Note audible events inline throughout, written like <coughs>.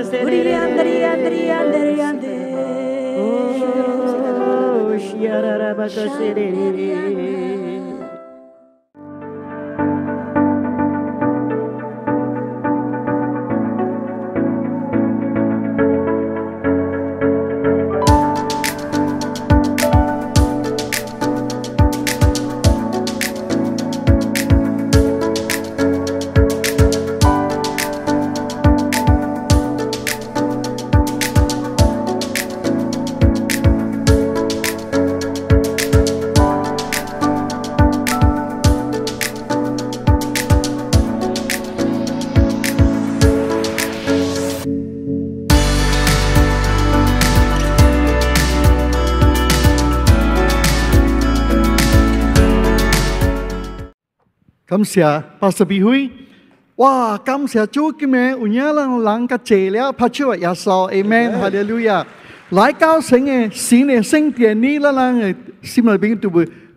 Uriandariandariandariandare cảm 謝 Pastor Bì Huy. Wow, cảm 謝 Chúa kia mẹ ủ nhá là lắng cả chế lẽ phát chúa và sau. Amen. Hallelujah. Lại cao sinh nghe, xin nghe sinh tiền ní là là người xin mời bình tụ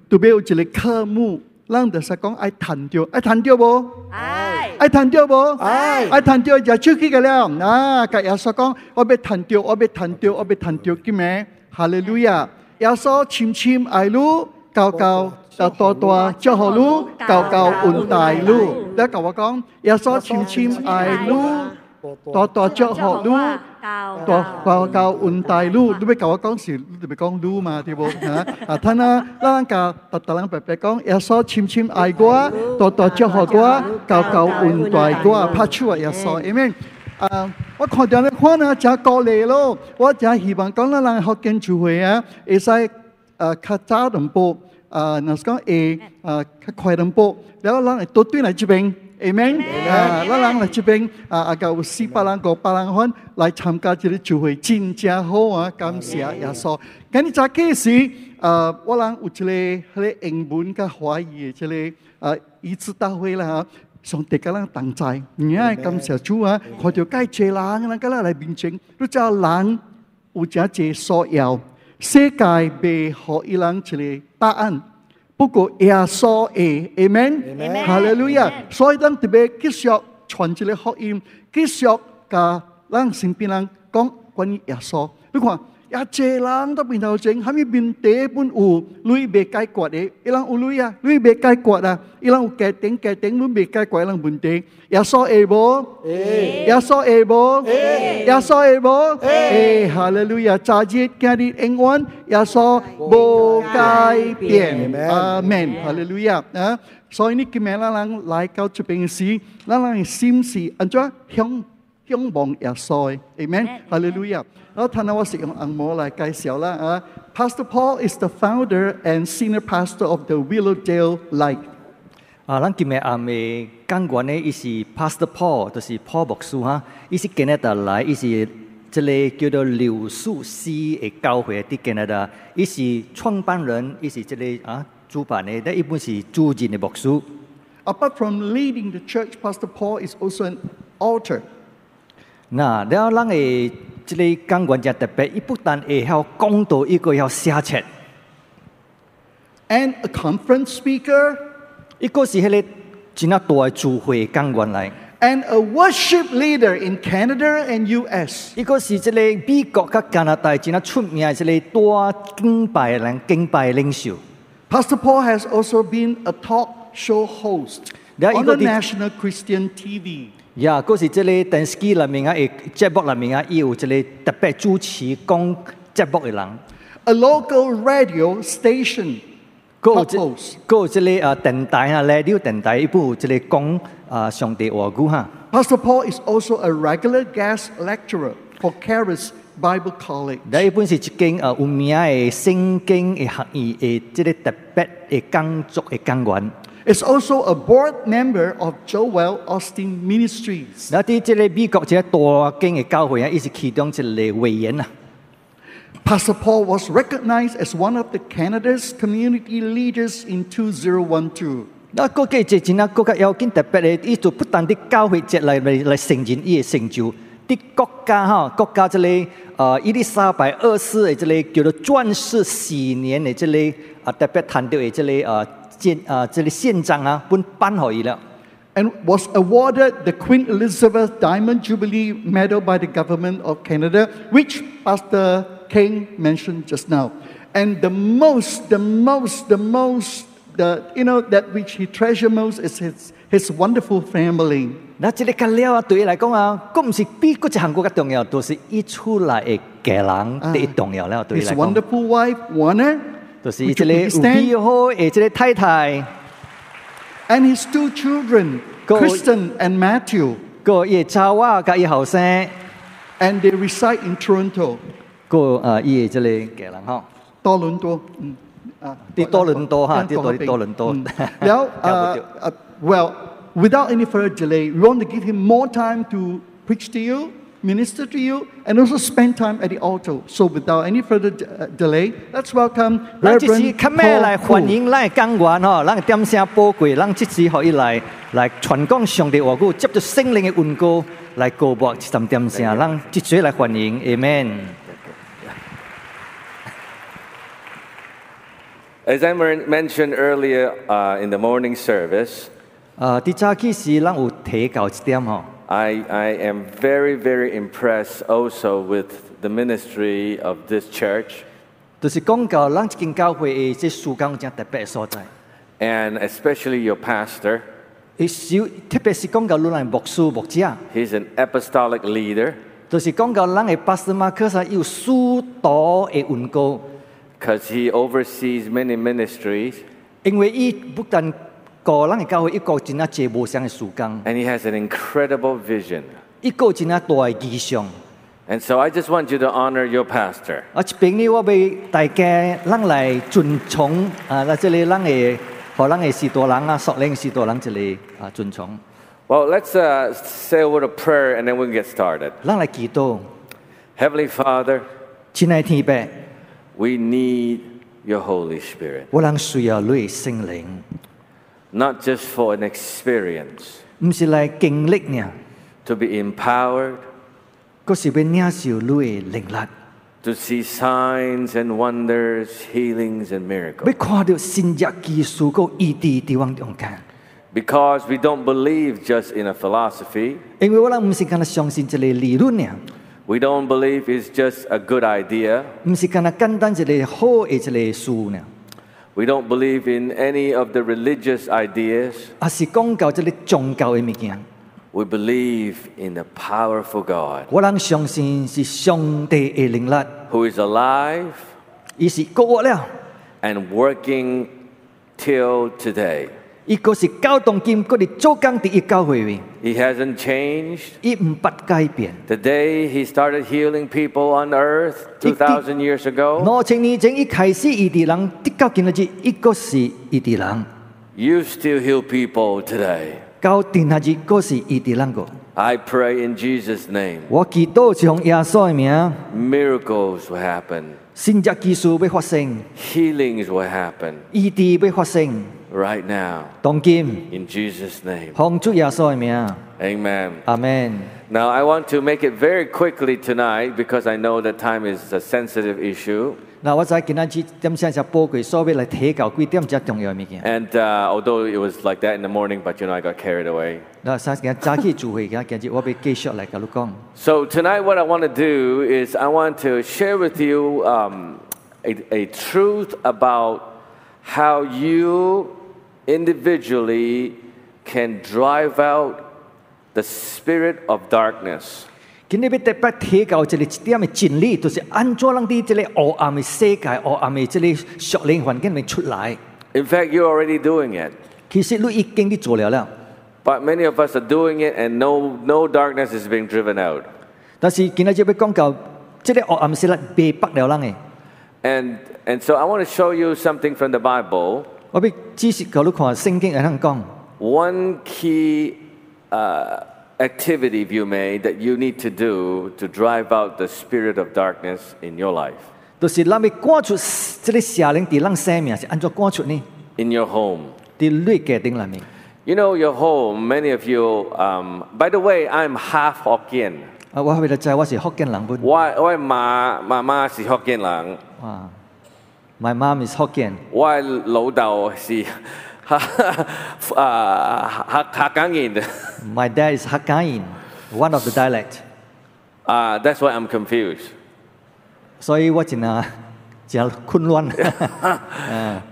tụ bêu chỉ là khơ mù, Lăng đã sa con ai thành chưa? Ai thành chưa bố? Ai. Ai thành chưa bố? Ai. Ai thành chưa? Giờ chú kia cái leo. À, cái ya sa con, ô bê thành chưa, ô bê thành chưa, ô bê thành chưa kia mẹ. Hallelujah. Ya sa chim chim ai lu cao cao 到多多祝好路，教教運大路。你教我講，耶穌深深愛路，多多祝好路，多教教運大路。你咪教我講時，你咪講路嘛，對唔嚇？啊，睇啦，咱教特特人白白講，耶穌深深愛我，多多祝好我，教教運大我，拍手啊，耶穌，Amen。啊！我看到你看啊，真鼓勵咯。我真希望講啦，人學見聚會啊，會使啊，較早淡薄。啊，那是讲诶，啊 e 灯泡，然后让来多对来这边，amen，啊 e lalangajibeng, e agawesi palangko palanghon, lailamkajili juhwe jinja hoa kamsha yasau. Kanjika kesi. 世界未何一人一个答案，不过耶稣会，Amen，哈利路亚。所以咱特别继续传一个福音，继续甲咱身边人讲关于耶稣。你看。一济人都边头前，还咪面第本有类未解决的，伊人有类啊，类未解决啊，伊人有家庭家庭类未解决伊人问题。耶稣会无？耶稣会无？耶稣会无？诶，哈利路亚！昨日、今日、永远，耶稣无改变。阿门！哈利路亚！啊，所以呢，今日咱人来到这边时，咱人心是安怎向 仰望耶穌，Amen，哈利路亞。然後他呢，我是用英文來介紹啦啊。Pastor Paul is the founder and senior pastor of the Willowdale Life。啊，咱今日阿咪講過呢，伊是 Pastor Paul，就是 Paul 牧師哈，伊是加拿大來，伊是這個叫做柳樹溪嘅教會佇加拿大，伊是創辦人，伊是這個啊主辦嘅，但一般是主任嘅牧師。Apart from leading the church, Pastor Paul is also an author. 嗱，然后咱嘅 即个讲员真特别，伊不但会晓讲道，伊个晓写册， and a conference speaker 伊个是迄个真啊大的聚会讲员来， and a worship leader in Canada and US. 伊个是即个美国甲加拿大真啊出名的即个大敬拜的人、敬拜的领袖。 Pastor Paul has also been a talk show host Yeah, on you the got it. National Christian TV. 呀，嗰是即个电视机内面啊，诶节目内面啊，伊有一个特别主持讲节目的人，A local radio station 嗰有 talk 即 host. 嗰有即个啊电台啊，radio 電台，伊有即個講啊上帝話語哈。Pastor Paul is also a regular guest lecturer for Charis Bible College. 第一本是一間啊有名嘅聖經嘅學院嘅即個特別嘅工作嘅講員。is also a board member of Joel Osteen Ministries。嗱，啲即係美國即係大經嘅教會啊，伊是其中一個會員啊。Pastor Paul was recognized as one of the Canada's community leaders in 2012。嗱，嗰個即係啊，嗰個要緊特別咧，伊就不但啲教會即嚟嚟嚟承認伊嘅成就，啲國家哈國家即係啊伊麗莎白二世嘅即係叫做鑽石禧年嘅即係啊特別談到嘅即係啊。and was awarded the Queen Elizabeth Diamond Jubilee Medal by the Government of Canada, which Pastor Keng mentioned just now. And the most, the most, the most, the, you know, that which he treasures most is his, his wonderful family. 那即个干了啊，对伊来讲啊，佫毋是比佫一项佫较重要，都、就是伊厝内的家人第一重要了，对伊来讲。His wonderful wife Warner and his two children, Kristen and Matthew. and they reside in Toronto. 個啊，伊即個家人吼。多倫多，嗯啊，啲多倫多嚇，啲多多倫多。然後啊啊，Well, <laughs> uh, uh, without any further delay, we want to give him more time to preach to you minister to you, and also spend time at the altar. So without any further uh, delay, let's welcome 咱即 Reverend Paul 欢 Koo. 迎咱的讲员吼，咱点声宝贵，咱即时互伊来来传讲上帝话语，接着圣灵的恩膏来高播一点点声，咱即时来欢迎，Amen。As I mentioned earlier uh, in the morning service, 呃，伫早起时，咱有提到一点吼，I, I am very, very impressed also with the ministry of this church 就是讲到咱一间教会嘅即事工真特别嘅所在， and especially your pastor. 伊少特别是讲到咱嘅牧师牧者， He's an apostolic leader 就是讲到咱嘅巴斯马克斯有许多嘅恩膏。 because he oversees many ministries 因为伊不但 个人嘅教会，一个真啊济无相嘅事工， and he has an incredible vision. 一个真啊大嘅异象。 And so I just want you to honor your pastor. 啊，一边呢，我俾大家咱来尊重啊，嗱，即系咱嘅，互咱嘅士多人啊，属灵士多人一个啊尊重。 Well, let's uh, say a word of prayer and then we can get started. 咱来祈祷， Heavenly Father, 亲爱的天父， we need your Holy Spirit, 我人需要你嘅圣灵， not just for an experience, 唔是来经历呢， to be empowered, 嗰是要领受你嘅灵力， to see signs and wonders, healings and 要 miracles. 看到新约技术个异地地方中间。 Because we don't believe just in a philosophy, 因为我人唔是干那相信一个理论呢， we don't believe it's just a good idea, 唔是干那简单一个好嘅一个事呢。 we don't believe in any of the religious ideas. 啊是讲到这个宗教嘅物件， We believe in the powerful God 我人相信是上帝嘅灵力， who is alive 伊是过活了， and working till today. 伊个是教動今嗰啲做工第一教会位，He hasn't changed. 伊唔不改变。The day he started healing people on earth two thousand years ago, 两千年前伊开始異地人，直到今日日，伊个是異地人，you still heal people today. 到今日日個是異地人个。I pray in Jesus' name, 我祈禱從耶稣嘅名，miracles will happen, 新約技術要發生，healings will happen, 異地要发生，right now. In Jesus name. Amen. Amen. Now I want to make it very quickly tonight because I know that time is a sensitive issue. Now I. And uh, although it was like that in the morning, but you know I got carried away. Sợ. So tonight what I want to do is I want to share with you um, a, a truth about how you individually can drive out the spirit of darkness. 今日要特别睇教一个一点嘅真理，就是安怎让啲这个黑暗嘅世界、黑暗嘅这个属灵环境里面出来。 In fact, you're already doing it. 其实你已经啲做了啦， But many of us are doing it, and no, no darkness is being driven out. 但是今日就要讲到这个黑暗势力被北了人嘅。 And, and so I want to show you something from the Bible. 我俾知识教你看圣经系咁讲， One key uh, activity, if you may, that you need to do to drive out the spirit of darkness in your life, 就是咱要赶出这个邪灵喺咱生命是安怎赶出呢？ in your home. 喺你家庭里面。 You know, your home, many of you, um, by the way, I'm half Hokkien. 啊，我为了知我是福建人本。 Why, why ma, mama si Hokkien lang? 哇 ，My mom is Hokkien。 Why 老豆是啊客客家人 My dad <laughs> <laughs> is Hakkain, one of the dialect。 Ah, that's why I'm confused. 所以我真啊真混乱。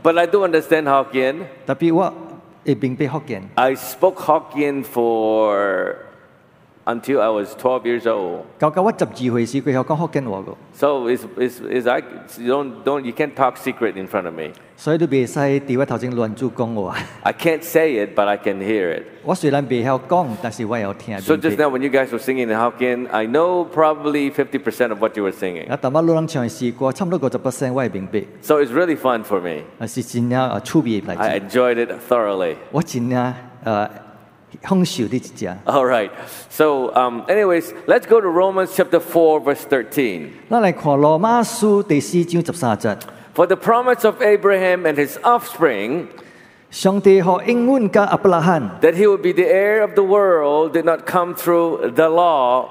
But I <laughs> do understand Hokkien. 特别我会明白福建。 I spoke Hokkien for until I was 12 years old. 教教我十二岁时，佢有讲福建话个， So it's, it's, it's I, you don't, don't, you can't talk secret in front of me. 所以都袂使喺我头前乱做讲话。 <laughs> I can't say it, but I can hear it. 我虽然袂晓讲，但是我有听 So 明 just 白。 now when you guys were singing in Hokkien, I know probably 50% of what you were singing. 啊，但我老人唱嘅诗歌，差唔多五十 percent 我会明白， So it's really fun for me. 啊是真正啊趣味嚟 I 自。 enjoyed it thoroughly. 我真正诶 享受啲一只。 All right. So, um, anyways, let's go to Romans chapter 4, verse 13. 咱嚟看罗马书第四章十三节， For the promise of Abraham and his offspring, 上帝和应允甲亚伯拉罕， that he would be the heir of the world, did not come through the law,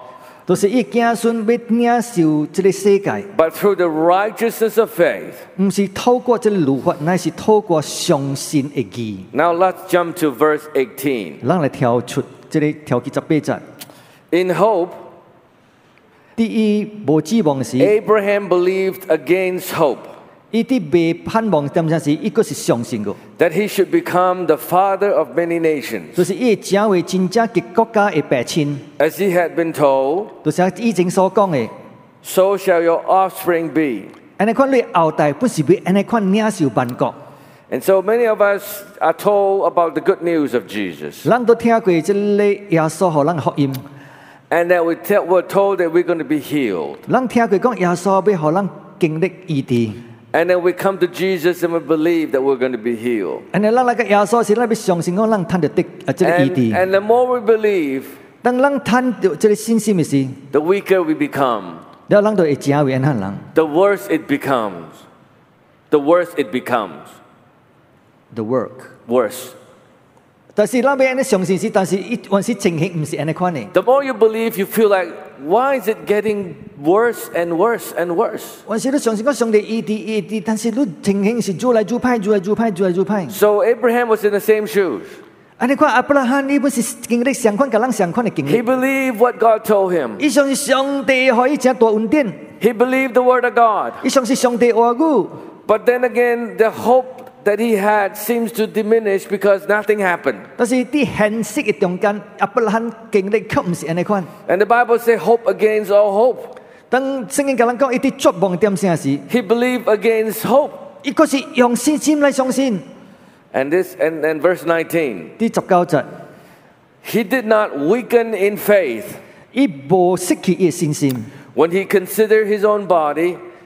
都是伊子孙要领受这个世界， but through the righteousness of faith. 唔是透过这个律法，乃是透过相信嘅义。 Now let's jump to verse 18. 咱嚟跳出这个跳起十八节。 In hope, 第一无指望时， Abraham believed against hope 伊啲未盼望点样时，伊个是相信个， that he should become the father of many nations, 就是伊会成为真正嘅国家嘅父亲， as he had been told, 就是以前所讲嘅。 so shall your offspring be. 安尼款你后代本是要安尼款领受万国。 And so many of us are told about the good news of Jesus. 咱都听过即个耶稣互咱福音， And that we tell, we're told that we're going to be healed. 咱听过讲耶稣要互咱经历医治。 And then we come to Jesus and we believe that we're going to be healed. And, and the more we believe, the weaker we become. The worse it becomes. The worse it becomes. The work. Worse. 但是咱要安尼相信是，但是一还是情形唔是安尼款嘅。 The more you believe, you feel like, why is it getting worse and worse and worse? 还是你相信讲上帝医治医治，但是你情形是做来做歹，做来做歹，做来做歹。 So Abraham was in the same shoes. 安尼看亚伯拉罕，你本是经历相款，甲咱相款嘅经 He 历。 believed what God told him. 伊相信上帝可以正大恩典， He believed the word of God. 伊相信上帝话语。 But then again, the hope that he had seems to diminish because nothing happened. 但是啲现实嘅中间，亚伯拉罕经历却唔是安尼款。 And the Bible says hope against all hope. 当圣经甲咱讲一啲绝望点声时， He believed against hope. 伊个是用信心来相信。 And this and, and verse 19. 啲十九节， He did not weaken in faith 伊无失去伊嘅信心， when he considered his own body,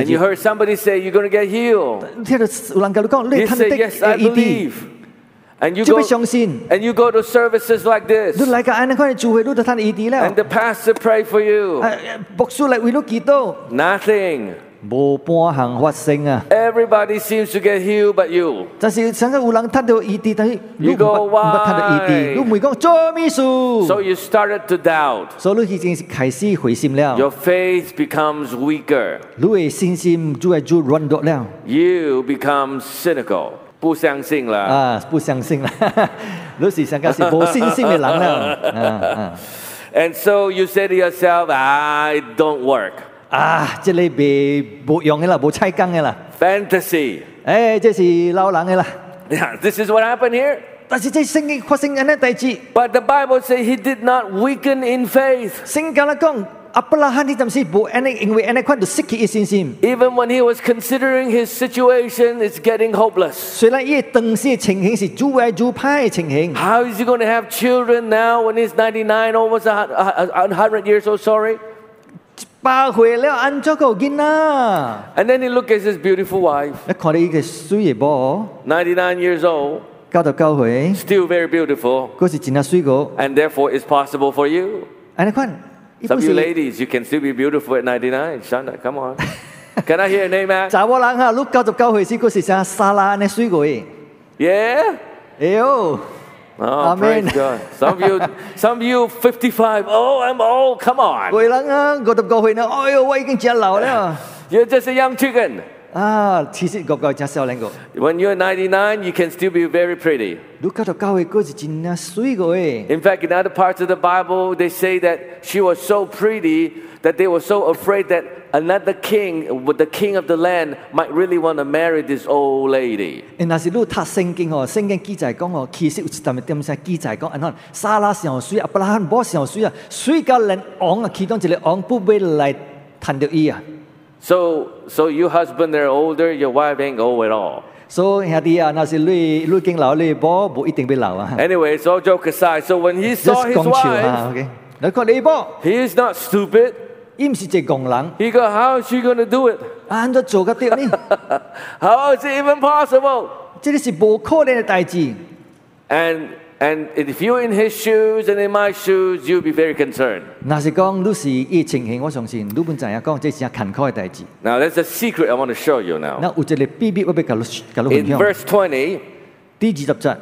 And you heard somebody say you're going to get healed. You say yes, I believe. And you, go, and you go to services like this. And the pastor pray for you. Nothing. 无半项发生啊！ Everybody seems to get healed but you. 但是成个有人睇到医治，但系你 You 唔 go, 捌唔捌睇到医治， "Why?" 你唔会讲做咩事。 So you started to doubt. 所以你已经是开始灰心了， Your faith becomes weaker. 你嘅信心就系就软弱了。 You become cynical. 不相信了。啊，不相信啦！你是上个是冇信心嘅人了。啊啊 And <laughs> so you say to yourself, I don't work. 啊！即系未冇用嘅啦，冇猜工嘅啦。 Fantasy. 诶，这是老人嘅啦。 Yeah, this is what happened here. 但是这圣经发生紧呢代志， But the Bible says he did not weaken in faith. 圣经咧讲，亚伯拉罕呢阵时冇安尼，因为安尼款就失去嘅信心。 Even when he was considering his situation, it's getting hopeless. 虽然伊当时嘅情形是主爱主派嘅情形， How is he going to have children now when he's 99, almost a hu- a- a- a 100 years old? Sorry. 八岁了安怎个囡仔？ And then he looked at his beautiful wife, 你看你嘅水嘅波， 99 years old, 九到九岁， still very beautiful, 嗰是真系水个。 and therefore it's possible for you. 安尼款，伊 Some 本 of you 是 ladies, you can still be beautiful at 99. Shana, come on. Can I hear an amen? 查某人哈，你九十九岁时嗰是啥沙拉安尼水个嘅。 Yeah? 哎呦， Oh, Amen. praise God. Some of you, <laughs> some of you 55, oh, I'm old, come on. <laughs> You're just a young chicken. When you're 99, you can still be very pretty. In fact, in other parts of the Bible, they say that she was so pretty that they were so afraid that another king, with the king of the land, might really want to marry this old lady. 诶，但是你读圣经哦，圣经记载讲哦，其实有一阵点写记载讲，安怎沙拉上水，亚伯拉罕冇上水啊，水甲连王啊，其中一个王不要来谈到伊啊。 So, so your husband, they're older, your wife ain't old at all. 所以兄弟啊，那是你你已经老，你冇冇一定要老啊。 Anyway, so joke aside, so when he saw Just his 讲笑 wife, 啊，OK。你看你冇， he is not stupid. 伊唔是一个工人， He go, how is she going to do it? 安怎做得到呢？ How <laughs> is it even possible? 这个是无可能嘅代志。 And and if you're in his shoes and in my shoes, you'll be very concerned. 若是讲你是伊情形，我相信你本知影讲，这是一坎坷嘅代志。 Now, there's a secret I want to show you now. 那有一个秘密，我要甲你甲你分 In 享。 verse 20, 第二十节，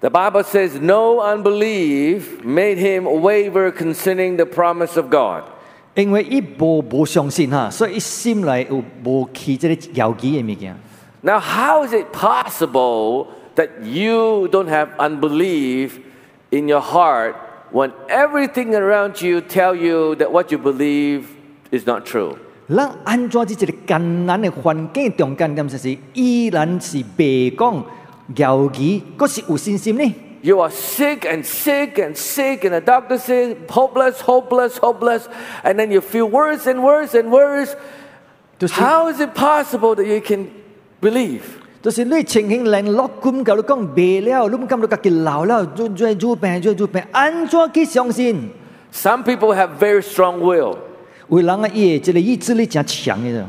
the Bible says, No unbelief made him waver concerning the promise of God. 因为伊無無相信哈，所以伊心内有無起這個搖機嘅物件。Now, how is it possible that you don't have unbelief in your heart when everything around you tell you that what you believe is not true? 咱安怎喺一個艱難嘅环境中間，點就是依然是被講搖機，嗰是有信心呢？You are sick and sick and sick, and the doctor says hopeless, hopeless, hopeless, and then you feel worse and worse and worse. 就是。 How is it possible that you can believe? 就是你情形连乐观甲你讲病了，你唔感觉家己老了，越越越病越越病，安怎去相信？ Some people have very strong will. 有人啊，伊嘅即个意志力真强嘅，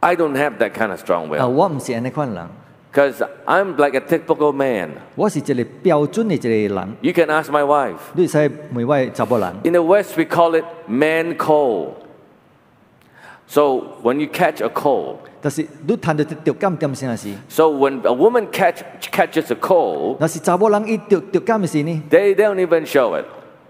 I don't have that kind of strong 啊， will 我唔是安尼款人， because I'm like a typical man. 我是一个标准嘅一个人。 You can ask my wife. 你使每位查某人， In the West, we call it man cold. So when you catch a cold, 但是你谈到着感点先是， so when a woman catch, catches a cold, 若是查某人伊着着感嘅是呢， they don't even show it.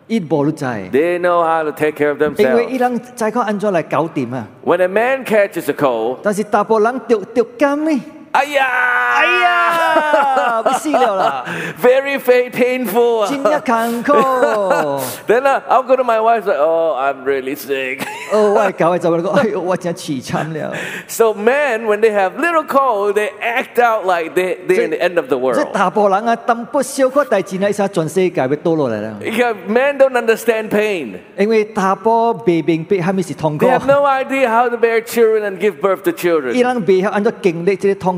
伊无你知， They know how to take care of 因为伊 themselves. 人知讲安怎来搞掂啊。 When a man catches a cold, 但是大部分人着着感呢， 哎呀，哎呀，要死了啦， very fa- <laughs> painful. 真呀坎坷。 then <laughs> uh, I'll go to my wife like, oh, I'm really sick. <laughs> 哦，我教会就讲，哎呦，我真凄惨了。 so men, when they have little cold, they act out like they, they're in the end of the 即 world. 大部人啊，淡薄小可代志呢，一全世界要倒落来啦。 Because men don't understand pain. 因为大波未明白虾米是痛苦 They，have no idea how to bear children and give birth to 伊 children. 人未晓按照经历这个痛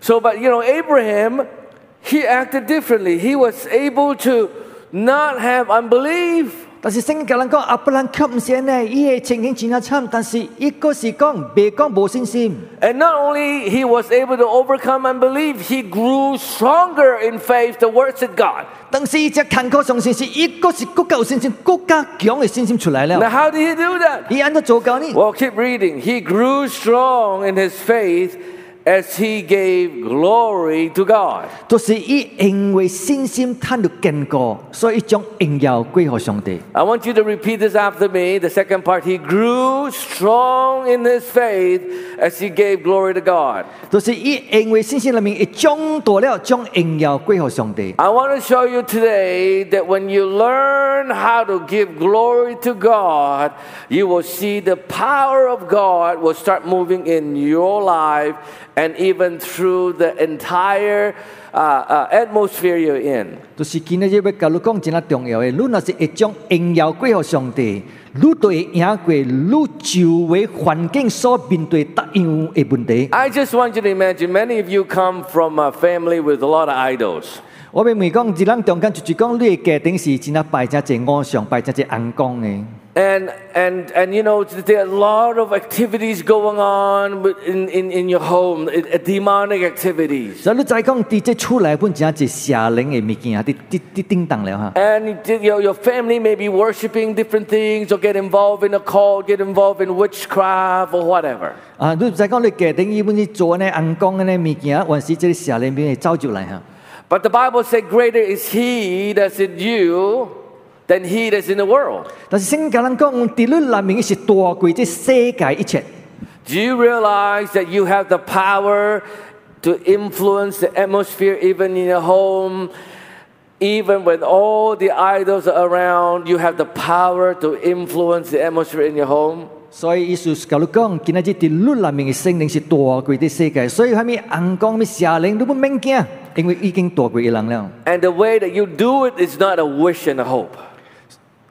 So, but you know, Abraham, he acted differently. He was able to not have unbelief. 但是圣经教人讲，阿伯兰却毋是安尼，伊嘅情形真啊惨，但是伊个是讲未讲无信心。 And not only he was able to overcome unbelief, he grew stronger in faith towards it God. 但是伊只坎坷上信是伊个是国家有信心，国家强嘅信心出来 Now, 了。 how did he do that? 伊安怎做到呢？ Well, keep reading. He grew strong in his faith as he gave glory to God. 就是伊因为信心贪到坚固，所以伊将荣耀归给上帝。 I want you to repeat this after me. The second part, he grew strong in his faith as he gave glory to God. 就是伊因为信心里面，伊长大了，将荣耀归给上帝。 I want to show you today that when you learn how to give glory to God, you will see the power of God will start moving in your life and even through the entire uh, uh, atmosphere you're in. 就是今日要甲你讲真啊重要嘅，你若是会将荣耀归给上帝，你就会赢过你周围环境所面对各样嘅问题。 I just want you to imagine many of you come from a family with a lot of idols. 我明明讲，一人中间就是讲，你嘅家庭是真啊拜真济偶像，拜真济红光嘅。 And, and, and you know, there are a lot of activities going on with- in, in, in your home, uh, demonic activities. 所以你再讲，伫这厝内本真系邪灵嘅物件，啲啲啲叮当了哈。 And your, your family may be worshiping different things or get involved in a cult, get involved in witchcraft or whatever. 啊，你再讲你家庭伊本是做呢红光嘅呢物件，还是这个邪灵边会走入来哈？ But the Bible said, Greater is He that's in you than He that's in the world. 但是圣经教人讲，伫你内面是大过这世界一切。 Do you realize that you have the power to influence the atmosphere even in your home? Even when all the idols are around, you have the power to influence the atmosphere in your home. 所以意思是教你讲，今日伫你内面嘅圣灵是大过这世界，所以虾米红光、咩邪灵，你唔免惊，因为已经大过伊人了。 And the way that you do it is not a wish and a hope.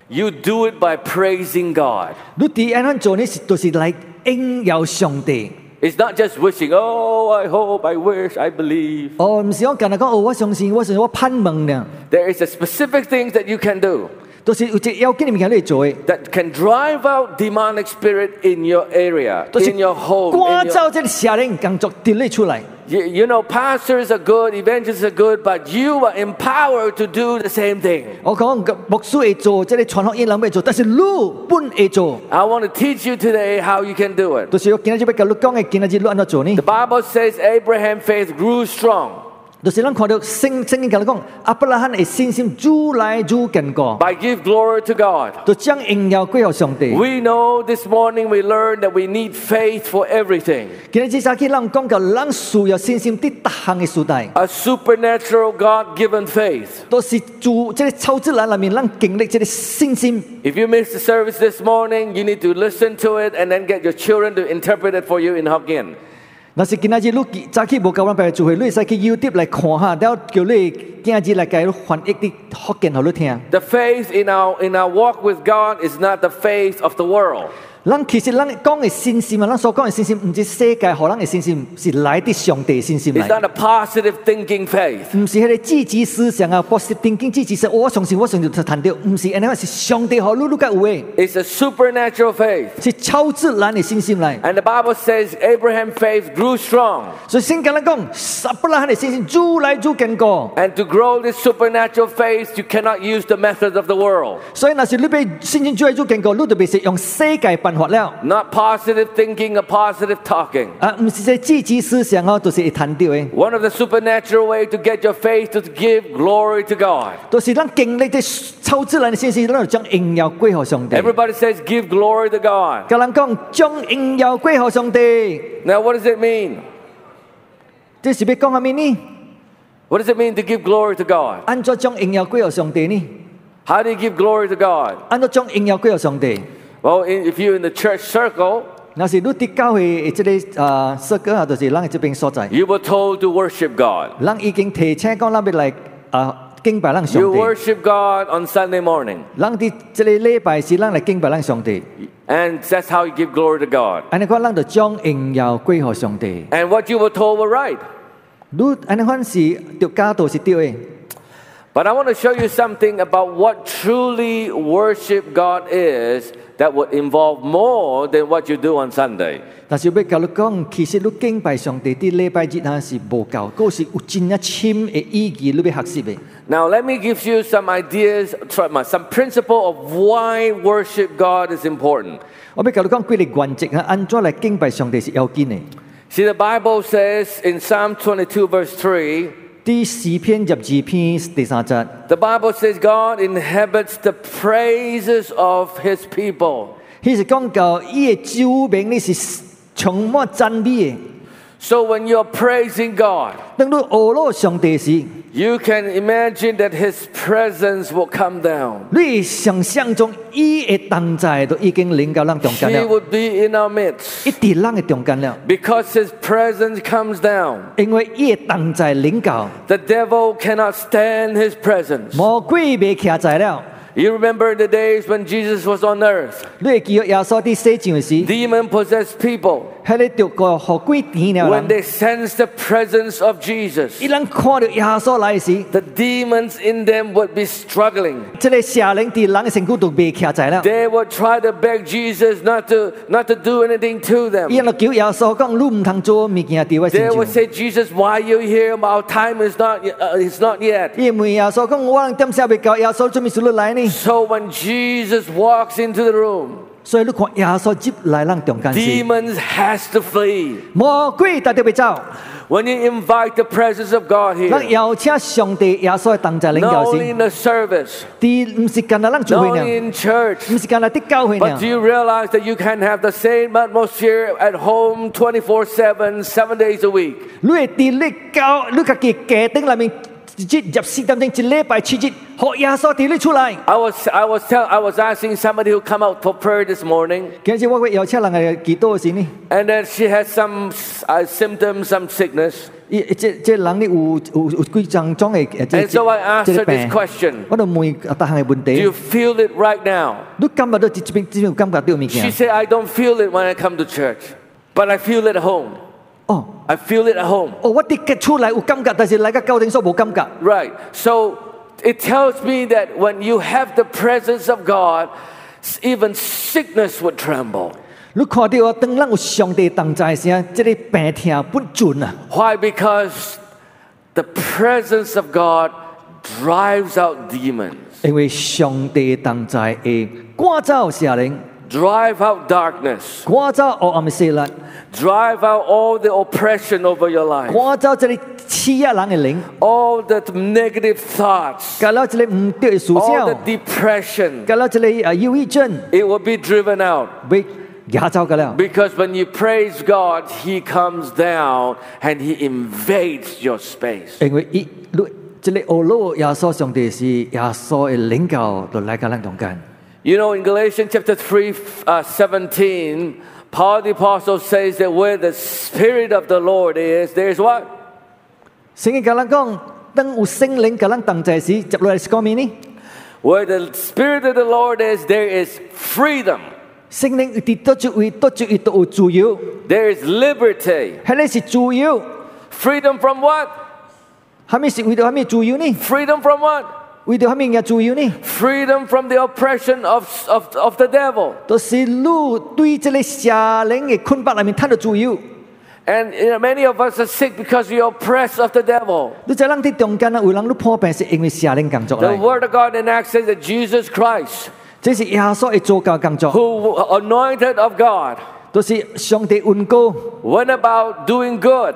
You do it by praising God. 你伫安怎做呢？是就是来荣耀上帝。 It's not just wishing, oh, I hope, I wish, I believe. 哦，唔是讲今日讲哦，我相信，我相信，我盼望呢， There is a specific things that you can do 都是有一个要紧嘅物件你会做嘅， that can drive out demonic spirit in your area, 都是 in your home. 赶 in your- 走这个邪灵工作伫你出来。 You, you know, pastors are good, evangelists are good, but you are empowered to do the same thing. 我讲牧师会做，即系传福音人会做，但是你本会做， I want to teach you today how you can do it. 就是我今日要甲你讲嘅，今日你安怎做呢 The？Bible says Abraham's faith grew strong 就是咱看到圣圣经教你讲，阿伯拉罕嘅信心愈来愈坚固， by give glory to God. 就将荣耀归给上帝。 We know this morning we learned that we need faith for everything. 今日至早起，咱讲到咱需要信心啲特项嘅时代， A supernatural God given faith. 都是做即系超自然里面，咱经历即系信心。 If you missed the service this morning, you need to listen to it and then get your children to interpret it for you in Hokkien. 若是今仔日你早起无够咱白聚会，你会使去 YouTube 来看下，然后叫你今日来解翻译啲福建互你听。 The faith in our in our walk with God is not the faith of the world. 咱其实咱讲嘅信心啊，咱所讲嘅信心，唔是世界互咱嘅信心，是来啲上帝嘅信心 It's 嚟。 not a positive thinking faith. 唔是迄个积极思想啊，不是定经积极思，我相信我相信就谈到，唔是，安尼是上帝互你你甲有嘅， It's a supernatural faith. 是超自然嘅信心嚟。 And the Bible says Abraham's faith grew strong. 所以圣经嚟讲，撒布拉罕嘅信心愈来愈坚固。 And to grow this supernatural faith, you cannot use the methods of the world. 所以那是你被信心愈来愈坚固，你就别是用世界办 法了。 Not positive thinking or positive talking. 啊，唔是说积极思想哦，都、是会谈到嘅， One of the supernatural way to get your faith to give glory to God. 都、是咱经历啲超自然嘅信息，咱就将荣耀归给上帝。 Everybody says give glory to God. 甲人讲将荣耀归给上帝， Now, what does it mean? 这是要讲下咩呢？ What does it mean to give glory to God? 安怎将荣耀归给上帝呢？ How do you give glory to God? 安怎将荣耀归给上帝？ Well, in, if you're in the church circle, 若是你伫教会即、个啊社交啊，就是咱嘅这边所在， you were told to worship God. 咱已经提醒讲咱要来啊敬拜咱上 You 帝。 worship God on Sunday morning. 咱伫即个礼拜是咱来敬拜咱上帝， And that's how you give glory to God. 安尼讲咱就将荣耀归给上帝。 And what you were told were right. 你安尼款是着教导是对嘅。 But I want to show you something about what truly worship God is that would involve more than what you do on Sunday. 但是要甲你讲，其实你敬拜上帝啲礼拜日啊是无够，嗰是有真一深嘅意义，你要学习嘅。 Now, let me give you some ideas, try- some principle of why worship God is important. 我要甲你讲几个原则啊，安怎来敬拜上帝是要紧嘅。 See, the Bible says in Psalm 22, verse 3, 啲诗篇十二篇第三节， the Bible says God inhabits the praises of his people. 佢是讲到伊嘅救名呢是充满赞美嘅。 so when you're praising God, you can imagine that His presence will come down. He would be in our midst. Because His presence comes down, the devil cannot stand His presence. You remember the days when Jesus was on earth, demon possessed people. When they sense the presence of Jesus, the demons in them would be struggling. They would try to beg Jesus not to, not to do anything to them. They would say, Jesus, why are you here? Our time is not, uh, is not yet. So when Jesus walks into the room, 所以你看耶稣接来咱中间时， demons has to flee. 魔鬼特特别走。 When you invite the presence of God 咱 here, 邀请上帝耶稣嘅同在领 not 教 only 时， in the service, 啲唔是干那咱聚 not 会 only 呢， in church, 唔是干那啲教会 but 呢 do。you realize that you can have the same atmosphere at home 24 7, seven days a week? 你会伫你教你家己家庭里面， was I was tell I was asking somebody who come out for prayer this morning. And then she has some uh, symptoms, some sickness. And so I asked her this question. Do you feel it right now? She said, I don't feel it when I come to church, but I feel it at home. 哦 I feel it at home. 哦，我啲嘅出来有感觉，但是嚟个教廷所冇感觉。 Right. So it tells me that when you have the presence of God, s- even sickness would tremble. 你看到啊，当咱有上帝同在时，即个病痛不准啊！ Why? Because the presence of God drives out demons, 因为上帝同在会赶走邪灵， drive out darkness, 赶走黑暗嘅势力， drive out all the oppression over your life, 赶走即个欺压人嘅灵， all the negative thoughts, 搞到即个唔对嘅思 all 想 the，depression. 搞到即个啊忧郁症， It will be driven out. 被压走㗎啦。 Because when you praise God, He comes down and He invades your space. 因为伊你即个俄罗耶稣上帝是耶稣嘅领教，就嚟到咱中间。 You know, in Galatians chapter 3, uh, 17, Paul the Apostle says that where the Spirit of the Lord is, there's what? 圣经甲咱讲，当有圣灵甲咱同在时，接落来是讲咩呢？ Where the Spirit of the Lord is, there is freedom. 圣灵有伫倒一位，倒一位都有自由， There is liberty. 迄个是自由。 Freedom from what? 虾米是为着虾米自由呢？ Freedom from what? 为着虾米嘅自由呢？ Freedom from the oppression of, of, of the devil. 就是你对这个邪灵嘅捆绑里面睇到自由。 And you know, many of us are sick because we are oppressed of the devil. 你知人喺中间啊，有人你破病是因为邪灵工作 The 嚟， Word of God in Acts says that Jesus Christ, 这是耶稣嘅做教工作， who anointed of God, 都是上帝恩膏， went about doing good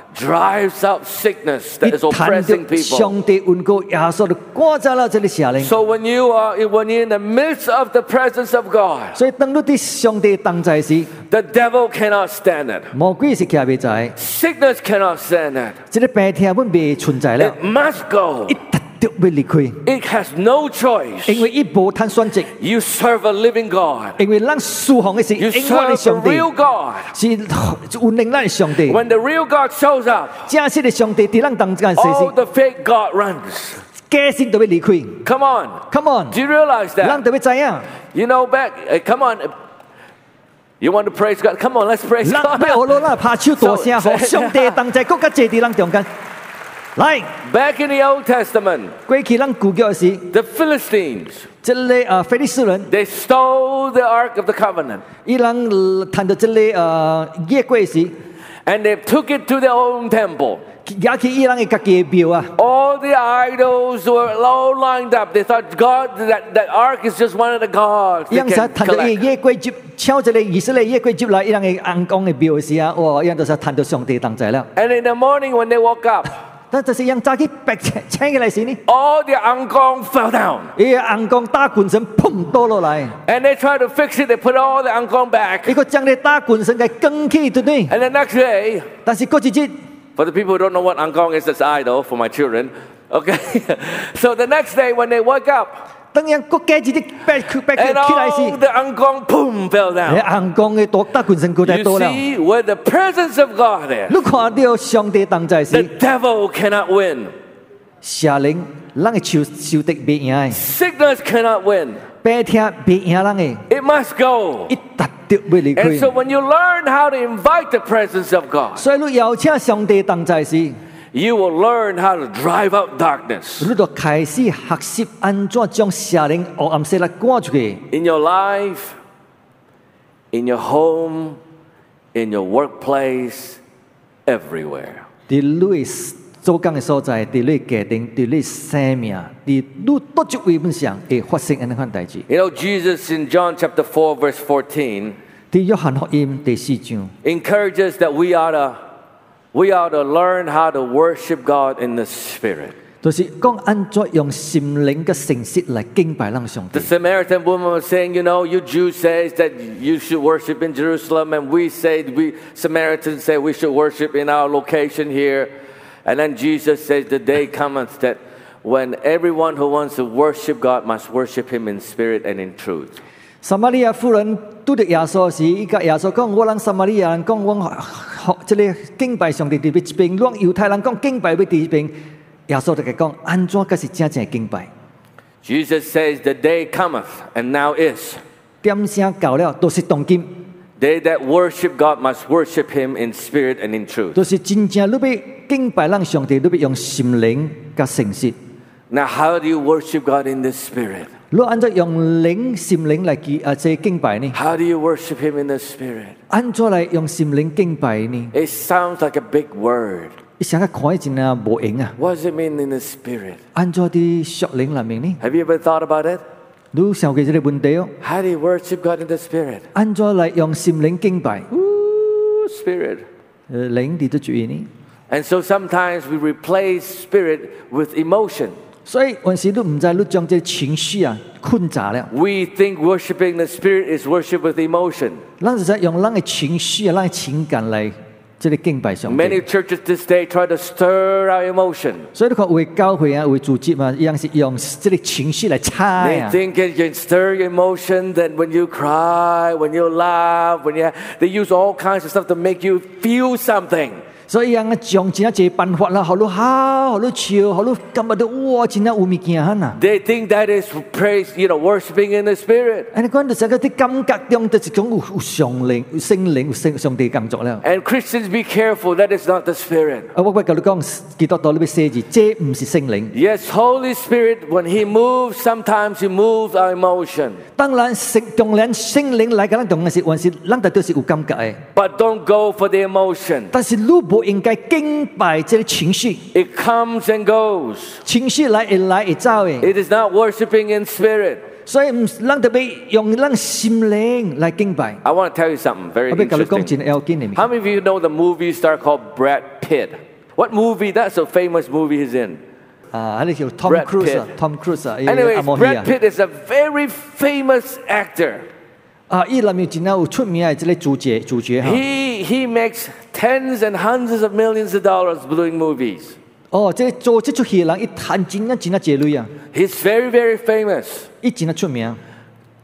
drives out sickness that is oppressing people. So when you are when you're in the midst of the presence of God, the devil cannot stand it. Sickness cannot stand it. It must go. 一特特要离开， It has no choice. 因为伊无通选择， You serve a living God. 因为咱侍奉嘅是 You 永远嘅 serve 上 the 帝， real God. 是有能力嘅上帝。 When the real God shows up, 正式嘅上帝喺咱当间时 all 时， the fake God runs. 假先就要离开。 Come on. Come on， Do you realize 咱 that? 就要知影， You know, back, uh, come on. You want to praise God? Come on, let's praise 咱 God. 要学咯啦，拍手大声，好上帝当在国家坐喺咱中间。 <laughs> 来， Back in the Old Testament, 过去咱旧约嘅时， the Philistines, 即个啊非利士人， they stole the Ark of the Covenant 伊人谈到即个啊夜过时， and they took it to their own temple. 也去伊人嘅家己嘅庙啊。 All the idols were all lined up. They thought God, that, that ark is just one of the gods. They 伊人实 can 谈到伊 collect. 夜过节，敲一个以色列夜过节来，伊人嘅眼光嘅庙嘅时啊，哇！伊人就实谈到上帝当在了。 And in the morning when they woke up, 但就是人早起白请请起来时呢， all the angkong fell down. 伊嘅眼光打棍声砰倒落来， And they tried to fix it. They put all the angkong back. 伊个将你打棍声嘅更起对对。 And the next day, 但是过一日， for the people who don't know what angkong is, that's idol for my children. Okay. <laughs> so the next day when they woke up, 当然，国家子的 back back 起来时，的眼光砰飘的，眼光的多大滚成高太多了。You see where the presence of God is。你看到上帝当在时，The devil cannot win。邪灵，咱的求求得别赢的。Sickness cannot win。白天别赢人的。It must go。一打掉不离开。And so when you learn how to invite the presence of God，所以你邀请上帝当在时。you will learn how to drive out darkness 你就开始学习安怎将邪灵黑暗势力赶出去。 in your life, in your home, in your workplace, everywhere. 伫你嘅做工嘅所在，伫你嘅家庭，伫你嘅生命，伫你多一位本上会发生安尼款代志。 You know, Jesus in John chapter 4, verse 14, 伫约翰福音第四章， encourages that we ought to, we ought to learn how to worship God in the Spirit. 就是讲安怎用心灵嘅诚实嚟敬拜咱上帝 The。Samaritan woman was saying, you know, you Jews say that you should worship in Jerusalem, and we say we Samaritans say we should worship in our location here. And then Jesus says, the day cometh that when everyone who wants to worship God must worship Him in spirit and in truth. 撒玛利亚妇人 拄着耶稣时，伊甲耶稣讲：我人撒瑪利亚人讲，我学即个敬拜上帝伫邊一邊，阮犹太人讲敬拜要伫一边。耶稣就佢講：安怎才是真正的敬拜？Jesus says, the day cometh and now is. 点声到了，都是当今，They that worship God must worship Him in spirit and in truth. 都是真正你要敬拜咱上帝，你要用心灵甲诚实。Now, how do you worship God in the spirit? 你安怎用灵心灵嚟敬啊？即敬拜呢？ How do you worship Him in the spirit? 安怎嚟用心灵敬拜呢？ It sounds like a big word. 你想下看真啊无用啊！ What does it mean in the spirit? 安怎啲属灵里面呢？ Have you ever thought about it? 你想过这个问题哦？ How do you worship God in the spirit? 安怎嚟用心灵敬拜？ Ooh, spirit. 呃，灵伫都注意呢？ And so sometimes we replace spirit with emotion. 所以有时你唔知你将这情绪啊困杂了， We think worshiping the spirit is worship with emotion. 咱就使用咱嘅情绪啊，咱嘅情感嚟 即个敬拜上帝。 Many churches this day try to stir our emotion. 所以你看为教会啊，为组织啊，一样是用即个情绪来猜 They 啊。 think it can stir your emotion that when you cry, when you laugh, when you they use all kinds of stuff to make you feel something. 所以啊，将真系一个办法啦，好你喊，好你笑，好你感觉到哇，真系有物件啊呐。 They think that is praise, you know, worshiping in the spirit. 诶，你讲到成个啲感觉中，就是讲有有上灵、有圣灵、有圣上帝嘅工作了。 And Christians be careful, that is not the spirit. 啊，我我教你讲，基督徒你要写字，这唔是圣灵。 Yes, Holy Spirit, when He moves, sometimes He moves our emotion. 当然圣当然圣灵嚟嘅，咱当然是还是咱大都是有感觉嘅。 But don't go for the emotion. 但是你 不应该敬拜这个情绪， It comes and goes. 情绪来会来会走嘅。 It is not worshiping in spirit. 所以唔咱特别用咱心灵来敬拜。 I want to tell you something very 我要教你讲 interesting. 真要紧嘅。 How many of you know the movie star called Brad Pitt? What movie? That's a famous movie he's in. 啊，呢叫 Tom Brad Cruise 啊 Pitt ，Tom Cruise 啊，伊 Anyways, 阿摩希 Brad 啊， Pitt is a very famous actor. 啊，伊里面真系有出名嘅即个主角主角哈。 He he makes tens and hundreds of millions of dollars doing movies. 哦，即个做即出戏嘅人，伊赚真啊真啊济类啊， He's very very famous. 伊真啊出名。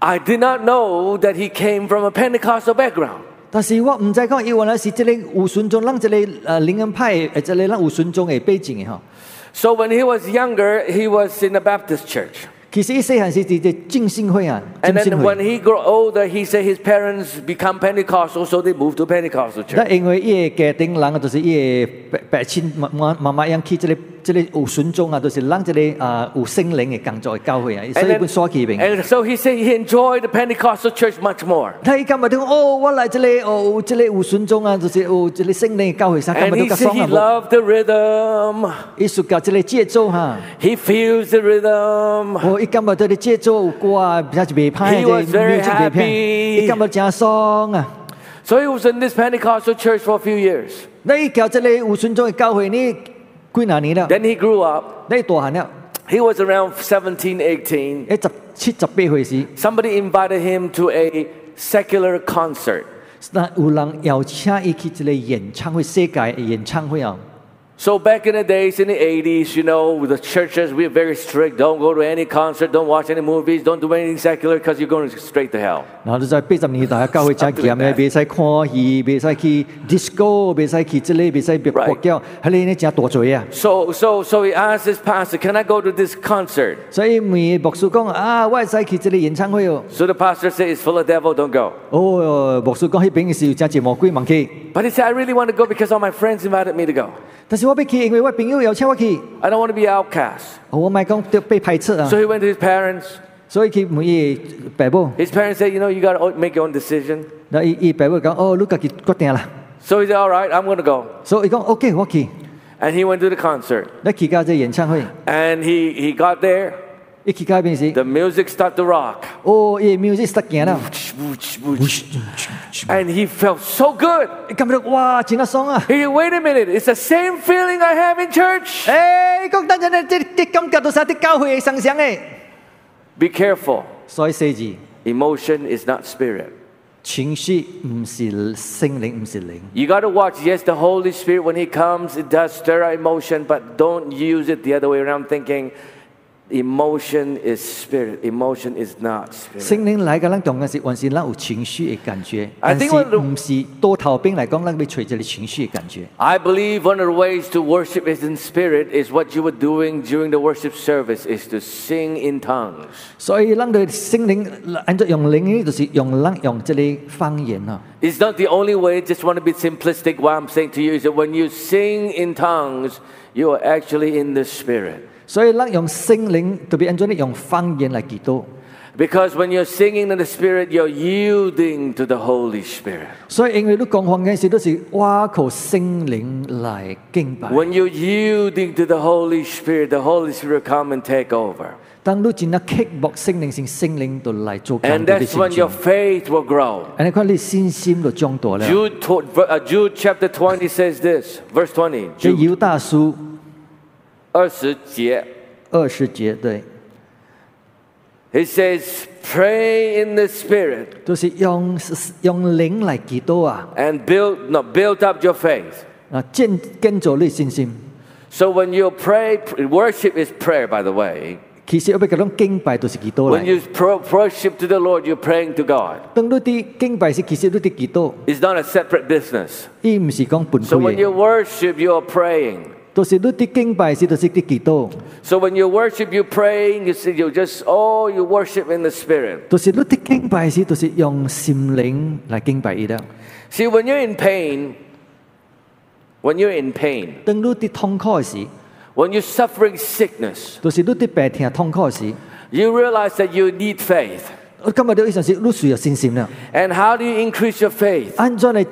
I did not know that he came from a Pentecostal background. 但是我唔知讲，伊原来是即个有顺众，咱即个诶灵恩派诶即个咱有顺众嘅背景嘅吼。 So when he was younger, he was in a Baptist church. 其實伊細漢時伫啲正信會啊，And then when he grew older, he said his parents become Pentecostal, so they moved to Pentecostal church. 因為伊嘅家庭人啊，就是伊嘅白白親媽媽媽媽樣去即個即个有顺众啊，就是咱即个啊有圣灵嘅工作嘅教会啊，所 And, 以 then- 本刷起边。 and so he said he enjoyed the Pentecostal church much more. 他伊感觉到哦，我来这里哦，有这里有顺众啊，就是有这里圣灵嘅教会，啥感 And 觉到 he 较 said 爽 he 啊！ loved the rhythm. 伊属教这里节奏哈， He feels the rhythm. 哦，伊感觉到啲节奏有歌，比较是袂歹 He 嘅 was very music 袂歹， happy. 伊感觉真爽啊！ So he was in this Pentecostal church for a few years. 你教这里有顺众嘅教会，你 幾廿年啦？Then he grew up. 你大漢啦，He was around seventeen, eighteen. 诶七十八岁时，Somebody invited him to a secular concert. 那有人邀請伊去一個演唱会，世界演唱会啊！So back in the days, in the 80s, you know, the churches, we were very strict. Don't go to any concert, don't watch any movies, don't do anything secular because you're going straight to hell. 然后就在八十年代，教会真严嘅，袂使看戏，袂使去 disco，袂使去即个，袂使别国教，系你呢真大罪啊！ So, so, so he asked his pastor, can I go to this concert? 所以问牧师讲啊，我会使去即个演唱会哦。 So the pastor said, it's full of devil, don't go. 哦，牧师讲迄边嘅时候真系魔鬼问去， But he said, I really want to go because all my friends invited me to go. 但是 我要去，因为我朋友邀请我去， I don't want to be outcast. 哦我咪讲要被排斥啊 So，he went to his parents. 所以去问伊爸母， His parents said, you know, you got to make your own decision. 然后伊伊爸母讲哦，你家己决定啦， So he said, all right, I'm going to go. 所以伊讲 OK，我去， And he went to the concert. 你去到这个演唱会， And he, he got there. 一去到嗰边时， The music started to rock. 哦，伊 music start 行啦， And he felt so good. 伊感觉到哇，真系爽啊！ He said, wait a minute, it's the same feeling I have in church. 诶，讲等阵咧，即啲感觉到晒啲教会嘅上上嘅， Be careful. 所以四字 Emotion is not spirit. 情绪唔是圣灵，唔是灵。 You got to watch. Yes, the Holy Spirit, when He comes, it does stir our emotion, but don't use it the other way around thinking emotion is spirit. Emotion is not spirit. 圣灵嚟嘅，咱当然是还是咱有情绪嘅感觉， I 但 think 是 what the- 唔是多头边嚟讲，咱要随着你情绪嘅感觉。 I believe one of the ways to worship is in spirit is what you were doing during the worship service is to sing in tongues. 所以咱对圣灵按照用灵呢，就是用咱用这里方言啊。 It's not the only way. Just want to be simplistic. What I'm saying to you is that when you sing in tongues, you are actually in the spirit. 所以咱用聖靈，特別按照你用方言嚟祈禱。Because when you're singing in the spirit, you're yielding to the Holy Spirit. 所以因為你講方言時都是哇靠聖靈嚟敬拜。When you're yielding to the Holy Spirit, the Holy Spirit come and take over. 當你真係刻薄聖靈先聖靈就嚟做工 And 喺你 that's when 心 your 中。faith will grow. 你看你信心就長大了。Jude, uh, chapter 20 says this, verse 20. 這 Jude 猶大書二十节二十节对， It says, pray in the Spirit 就是用用灵嚟祈祷啊， and build, no, build up your faith. 啊建建造你信心。 So when you pray, worship is prayer, by the way. 其实要俾佢种敬拜就是祈祷 When 嚟。 you pro- worship to the Lord, you're praying to God. 当你啲敬拜是其实你啲祈祷， It's not a separate business. 伊唔是讲本 So when 区 you 嘅， worship, you're praying. 都是你啲敬拜是就是啲祈祷， So when you worship, you praying, you see, you just, oh, you worship in the Spirit. 都是你啲敬拜是就是用心灵嚟敬拜伊啦。 See, when you're in pain, when you're in pain, 当你啲痛苦时， when you're suffering sickness, 都是你啲病痛痛苦时， you realize that you need faith. 我今日都以上是你需要信心啦。 And how do you increase your faith? 按照嚟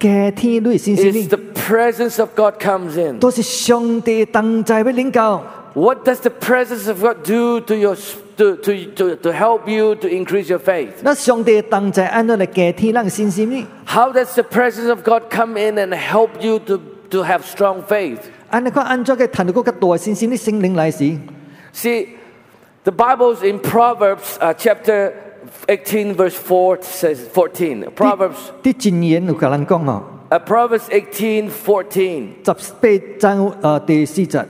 加添你嘅信心 It's 呢， the presence of God comes in. 都是上帝同在要领教。 What does the presence of God do to your to, to, to, to help you to increase your faith? 那上帝同在按照嚟加添咱嘅信心呢？ How does the presence of God come in and help you to, to have strong faith? 按你看按照嘅谈到嗰个大嘅信心的圣灵来时， See, the Bible's in Proverbs uh, chapter 18 verse 4 says 14. Proverbs 啲箴言有甲咱讲哦， uh, Proverbs 18 14. 十八章诶第四节，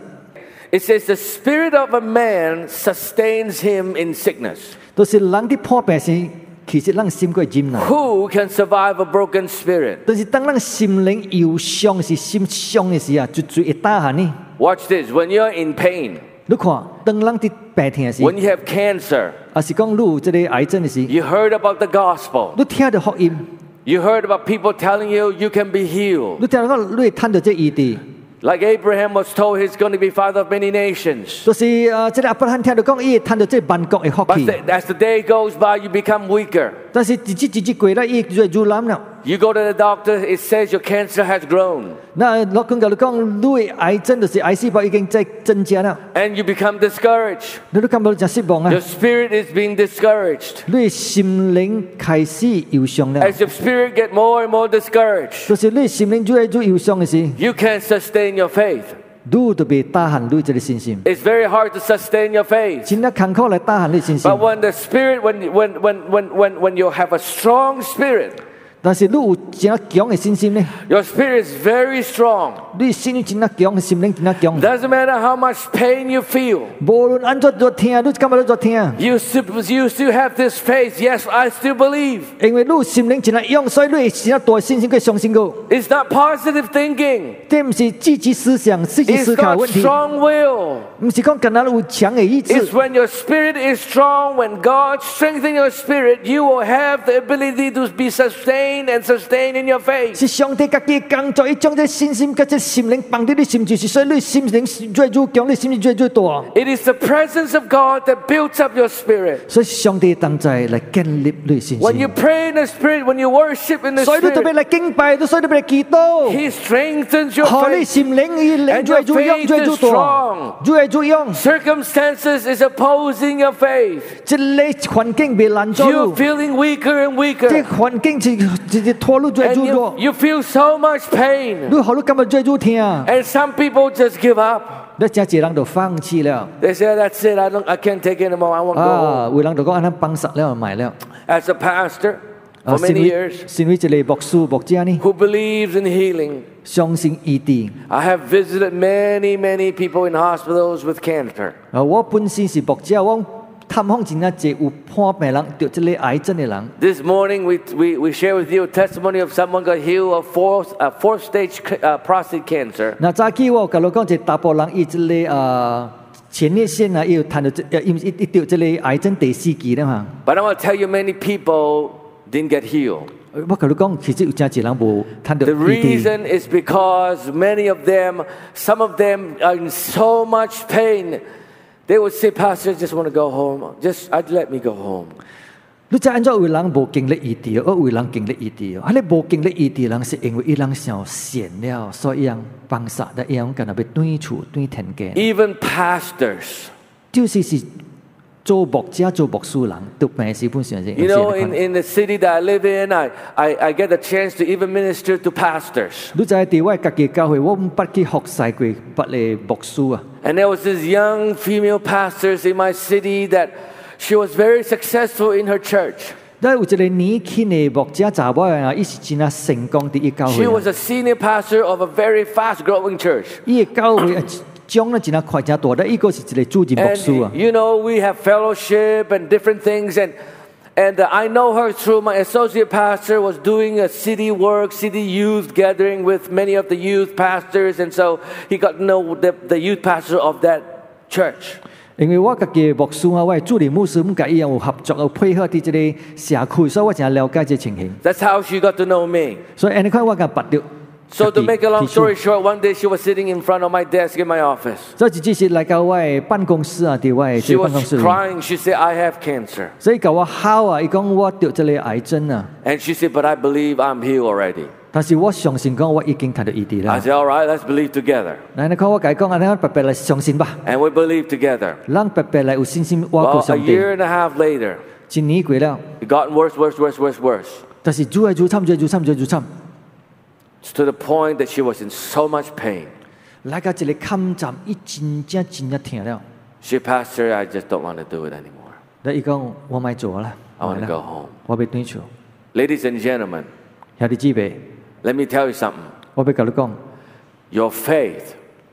It says the spirit of a man sustains him in sickness. 都是人啲破病时，其实咱心过严难。 Who can survive a broken spirit? 但是当咱心灵忧伤时、心伤嘅时啊，就最会打下呢。 Watch this. When you're in pain, 你看，当咱啲病痛嘅时， when you have cancer, 啊是讲你有这个癌症嘅时， you heard about the gospel. 你听到福音， You heard about people telling you you can be healed. 你听到讲你会听到这医治， Like Abraham was told he's going to be father of many nations. 就是啊，这个阿伯罕听到讲，伊会听到这万国嘅福 But 气。 the- as the day goes by, you become weaker. 但是日子日子过咧，伊越越难啦。 You go to the doctor, it says your cancer has grown. 那老公甲你讲，你嘅癌症就是癌细胞已经在增加啦， And you become discouraged. 你都感到真失望啊 Your！spirit is being discouraged. 你嘅心灵开始忧伤啦， As your spirit get more and more discouraged, 就是你嘅心灵越来越忧伤嘅时， you can't sustain your faith. 你就被打hand你这个信心， It's very hard to sustain your faith. 真系艰苦嚟打hand你信心 But。when the spirit, when, when, when, when, when, when you have a strong spirit, 但是你有真强嘅信心呢？ your spirit is very strong. 你心灵真系强，心灵真系强。 Doesn't matter how much pain you feel. 无论安怎做听，你感觉你做听， You still, you still have this faith. Yes, I still believe. 因为你有心灵真系勇，所以你会真系大信心去相信佢。 It's not positive thinking. 这唔是积极思想、积极 It's 思考 got 问题， strong will. 唔是讲简单有强嘅意志 It's。when your spirit is strong, when God strengthens your spirit, you will have the ability to be sustained and sustained in your faith. 是上帝家己嘅工作，伊将这信心甲这心灵放喺你心就是，所以你心灵越来越强，你心灵越来越大。 It is the presence of God that builds up your spirit. 所以上帝同在嚟建立你嘅信 When you 心。 pray in the spirit, when you worship in the 所以你特别 spirit, 嚟敬拜，所以你特别嚟祈祷， He strengthens your 好你 faith. 心灵越嚟越勇，越来越大，越来越勇。 Circumstances is opposing your faith. 这类环境被拦阻 You're 了， feeling weaker and 这 weaker. 环境是是是拖路越来 And 越 you, 多， you feel so much pain. 你好你感觉越来越听， And some people just give up. 你真系人就放弃了。 They say, that's it. I, don't, I can't take it anymore. I won't go home. 啊，有人就讲安尼放实了，卖了。 As a pastor 啊， for 身 many 为 years 身为一个牧师牧者呢， who believes in healing, 相信医治。 I have visited many, many people in hospitals with cancer. 啊，我本身是牧者，我 探访真啊济有破病人，得这个癌症的人。 This morning, we, we, we share with you a testimony of someone got healed of fourth, uh, fourth stage uh, prostate cancer. 那早起我甲你讲，一大部分人伊即个啊前列腺啊，伊有谈到这，因为伊伊得这个癌症第四期啦嘛。 But I want to tell you, many people didn't get healed. 我甲你讲，其实有真济人无谈到 The 医治。 reason is because many of them, some of them are in so much pain. They would say, Pastor, I just want to go home. Just I'd let me go home. 你知按照有人无经历医治，而有人经历医治。迄个无经历医治人，是因为伊人想善了，所以人帮杀的，伊人敢若要转厝转田家。 Even pastors. 就是是 做牧者、做牧师人，读病时本上是 You know, in, in the city that I live in, I, I, I get a chance to even minister to pastors. 你知喺我家己教会，我唔捌去学晒过捌嚟牧师啊。 And there was this young female pastors in my city that she was very successful in her church. 但有一个年轻嘅牧者查某啊，伊是真啊成功伫伊教 She 会啊。 was a senior pastor of a very fast growing church. 伊<coughs> 嘅教会 啊，将咧真啊快真大，但伊个是一个主任牧师啊 And。you know, we have fellowship and different things and and uh, I know her through my associate pastor was doing a city work, city youth gathering with many of the youth pastors and so he got to know the, the youth pastor of that church. 因为我家己嘅牧师啊，我系主任牧师，咁甲伊有合作有配合伫即个社区，所以我真了解这情形。 That's how she got to know me. 所以安尼看我甲拔着。 So to make a long 提出 story short, one day she was sitting in front of my desk in my office. 所以只是来到我嘅办公室啊，伫我嘅 She 即个 was 办公室里。 crying. She said, I have cancer. 所以甲我敲啊，伊讲我得即个癌症啊， And she said, But I believe I'm healed already. 但是我相信讲我已经睇到医治 I 啦。 said, All right, let's believe together. 嗱，你看我解讲啊，咱白白嚟相信吧， And we believe together. 咱白白嚟有信心，我 Well, 靠 a 上帝。 year and a half later, 一年过了， it got worse, worse, worse, worse, worse. 但是主系主参，主系主参，主系主参， To the point that she was in so much pain. 来到一个坎站，伊真正真正痛了。 She said, Pastor, I just don't want to do it anymore. 嗱，伊讲我咪做啦， I want to 唔系 go 啦 home. 我要转厝。 Ladies and gentlemen, 兄弟姊妹， let me tell you something. 我要甲你讲， Your faith,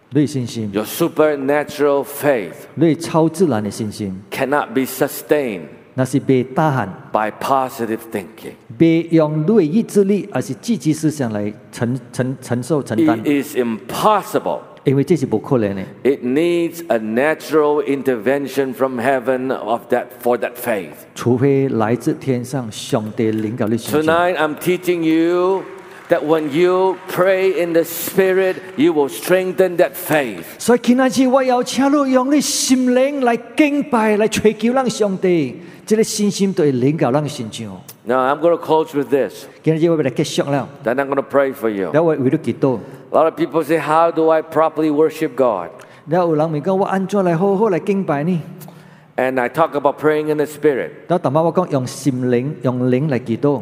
你嘅信心， your supernatural faith, 你系超自然嘅信心， cannot be sustained 那是被大喊，by positive thinking. 被用对意志力，而是积极思想来承承承受承担 It，is impossible. 因为这是不可能的。It needs a natural intervention from heaven of that for that faith. 除非来自天上上帝领导的。Tonight I'm teaching you that when you pray in the spirit, you will strengthen that faith. 所以今仔日我要请你用你心灵来敬拜，来追求咱上帝，这个信心就会领导咱嘅成长。 Now I'm going to close with this. 今日我要嚟结束了， Then I'm going to pray for you. 然后我为你祈祷。 A lot of people say, How do I properly worship God? 然后有人问讲我安怎来好好来敬拜呢？ And I talk about praying in the spirit. 然后淡薄我讲用心灵、用灵来祈祷。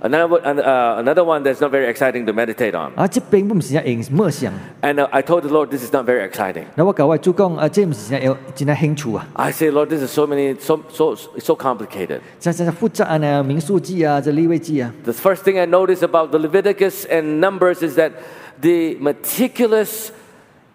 Another, uh, another one that's not very exciting to meditate on. 啊，这并唔是啊用默想。 And uh, I told the Lord, this is not very exciting. 然后我甲我主讲啊，这唔是有真系兴趣啊， I say, Lord, this is so many, so, so, it's so complicated. 真真复杂啊呢，民数记啊，这利未记啊。 The first thing I noticed about the Leviticus and Numbers is that the meticulous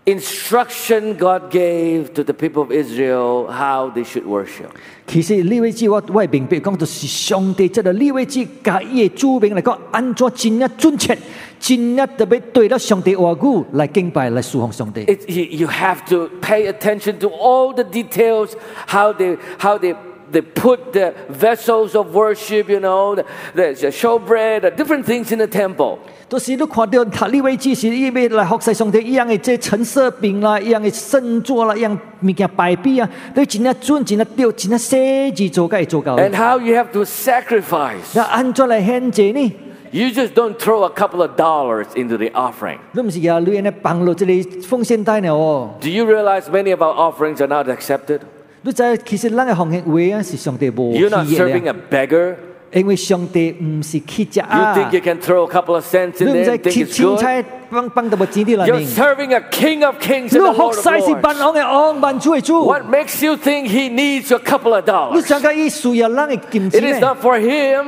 instruction God gave to the people of Israel how they should worship. 其实利未记我我系明白讲，就是上帝这个利未记甲伊嘅主名嚟讲，安怎真正准确，真正特别对了上帝话语来敬拜来侍奉上帝。 It, you, you have to pay attention to all the details, how they, how they, they put the vessels of worship, you know, the, the showbread, the different things in the temple. 都是你看到，他另位置是伊要来服侍上帝一样的，这陈设饼啦，一样的圣座啦，一样物件摆臂啊，对只能尊敬啊，丢只能设计做该做高。And how you have to sacrifice？那安裝来現在呢？You just don't throw a couple of dollars into the offering。你唔是讲，你安尼放落这里奉献袋了喎？Do you realize many of our offerings are not accepted？你知，其實咱嘅奉献位啊，是上帝無。You're not serving a beggar. 因为上帝唔是乞食 You 啊。 think you can throw a couple of cents 你 in 唔 there 使 and think 切 it's 青 good? 菜放放到无钱啲内 You're 面。 serving a king of kings 你 and a 学 lord of 晒是万 lords. 王嘅王，万主嘅主。 What makes you think he needs a couple of 你 dollars? 想讲伊需要咱嘅金 It 钱 is 呢？ not for him.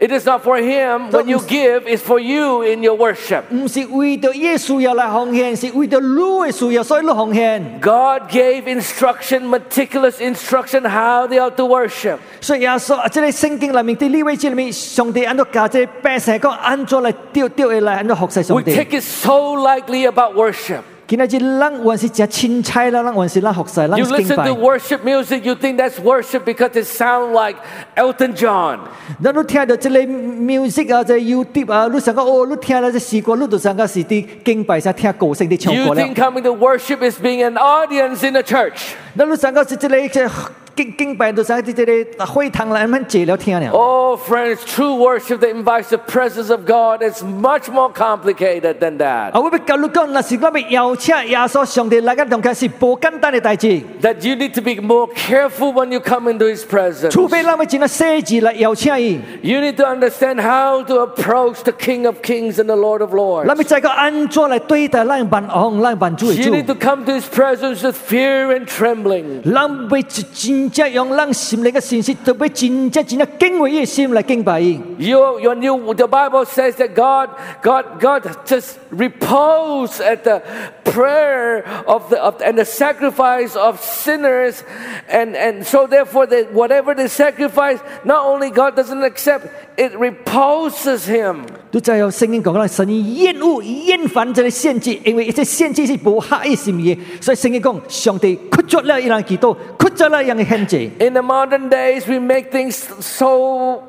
It is not for him. When you give, it's for you in your worship. 唔是为咗耶稣要来奉献，是为咗你嘅需要，所以你奉献。 God gave instruction, meticulous instruction, how they ought to worship. 所以耶稣啊，即系圣经里面啲呢位字里面，上帝按照教即系百姓讲，按怎嚟丢丢嚟按怎服侍 We 上帝。 take it so lightly about worship. 今日咱还是食青菜啦，咱还是咱服侍，咱 You 敬 listen 拜 to。worship music, you think that's worship because it sounds like Elton John. 咱都听到这个 music 啊，这 YouTube 啊，你想讲哦，你听到这诗歌，你就想讲是啲敬拜上听歌星啲唱 You 歌了 think。coming to worship is being an audience in a church. 咱你想讲是这个这 敬敬拜都是即个会堂来慢坐了听了。 Oh, friends, true worship that invites the presence of God is much more complicated than that. 啊，我要教你讲，若是我要邀请耶稣上帝来个同间是无简单嘅代志， That you need to be more careful when you come into His presence. 除非咱要真系细致来邀请伊， You need to understand how to approach the King of Kings and the Lord of Lords. 咱要知个安怎来对待咱万王、咱万主嘅 You need 主。 to come to His presence with fear and trembling. 咱要真 正用咱心灵嘅信息，特别真正真正敬畏伊嘅心来敬拜伊。 You, when you, the Bible says that God, God, God just repose at the prayer of the of, and the sacrifice of sinners, and and so therefore that whatever they sacrifice, not only God doesn't accept, it reposes Him. 都知有圣经讲啦，神厌恶厌烦这个献祭，因为这献祭是无合意心意的，所以圣经讲上帝屈咗了一人祈祷，屈咗了一人献祭。 In the modern days, we make things so.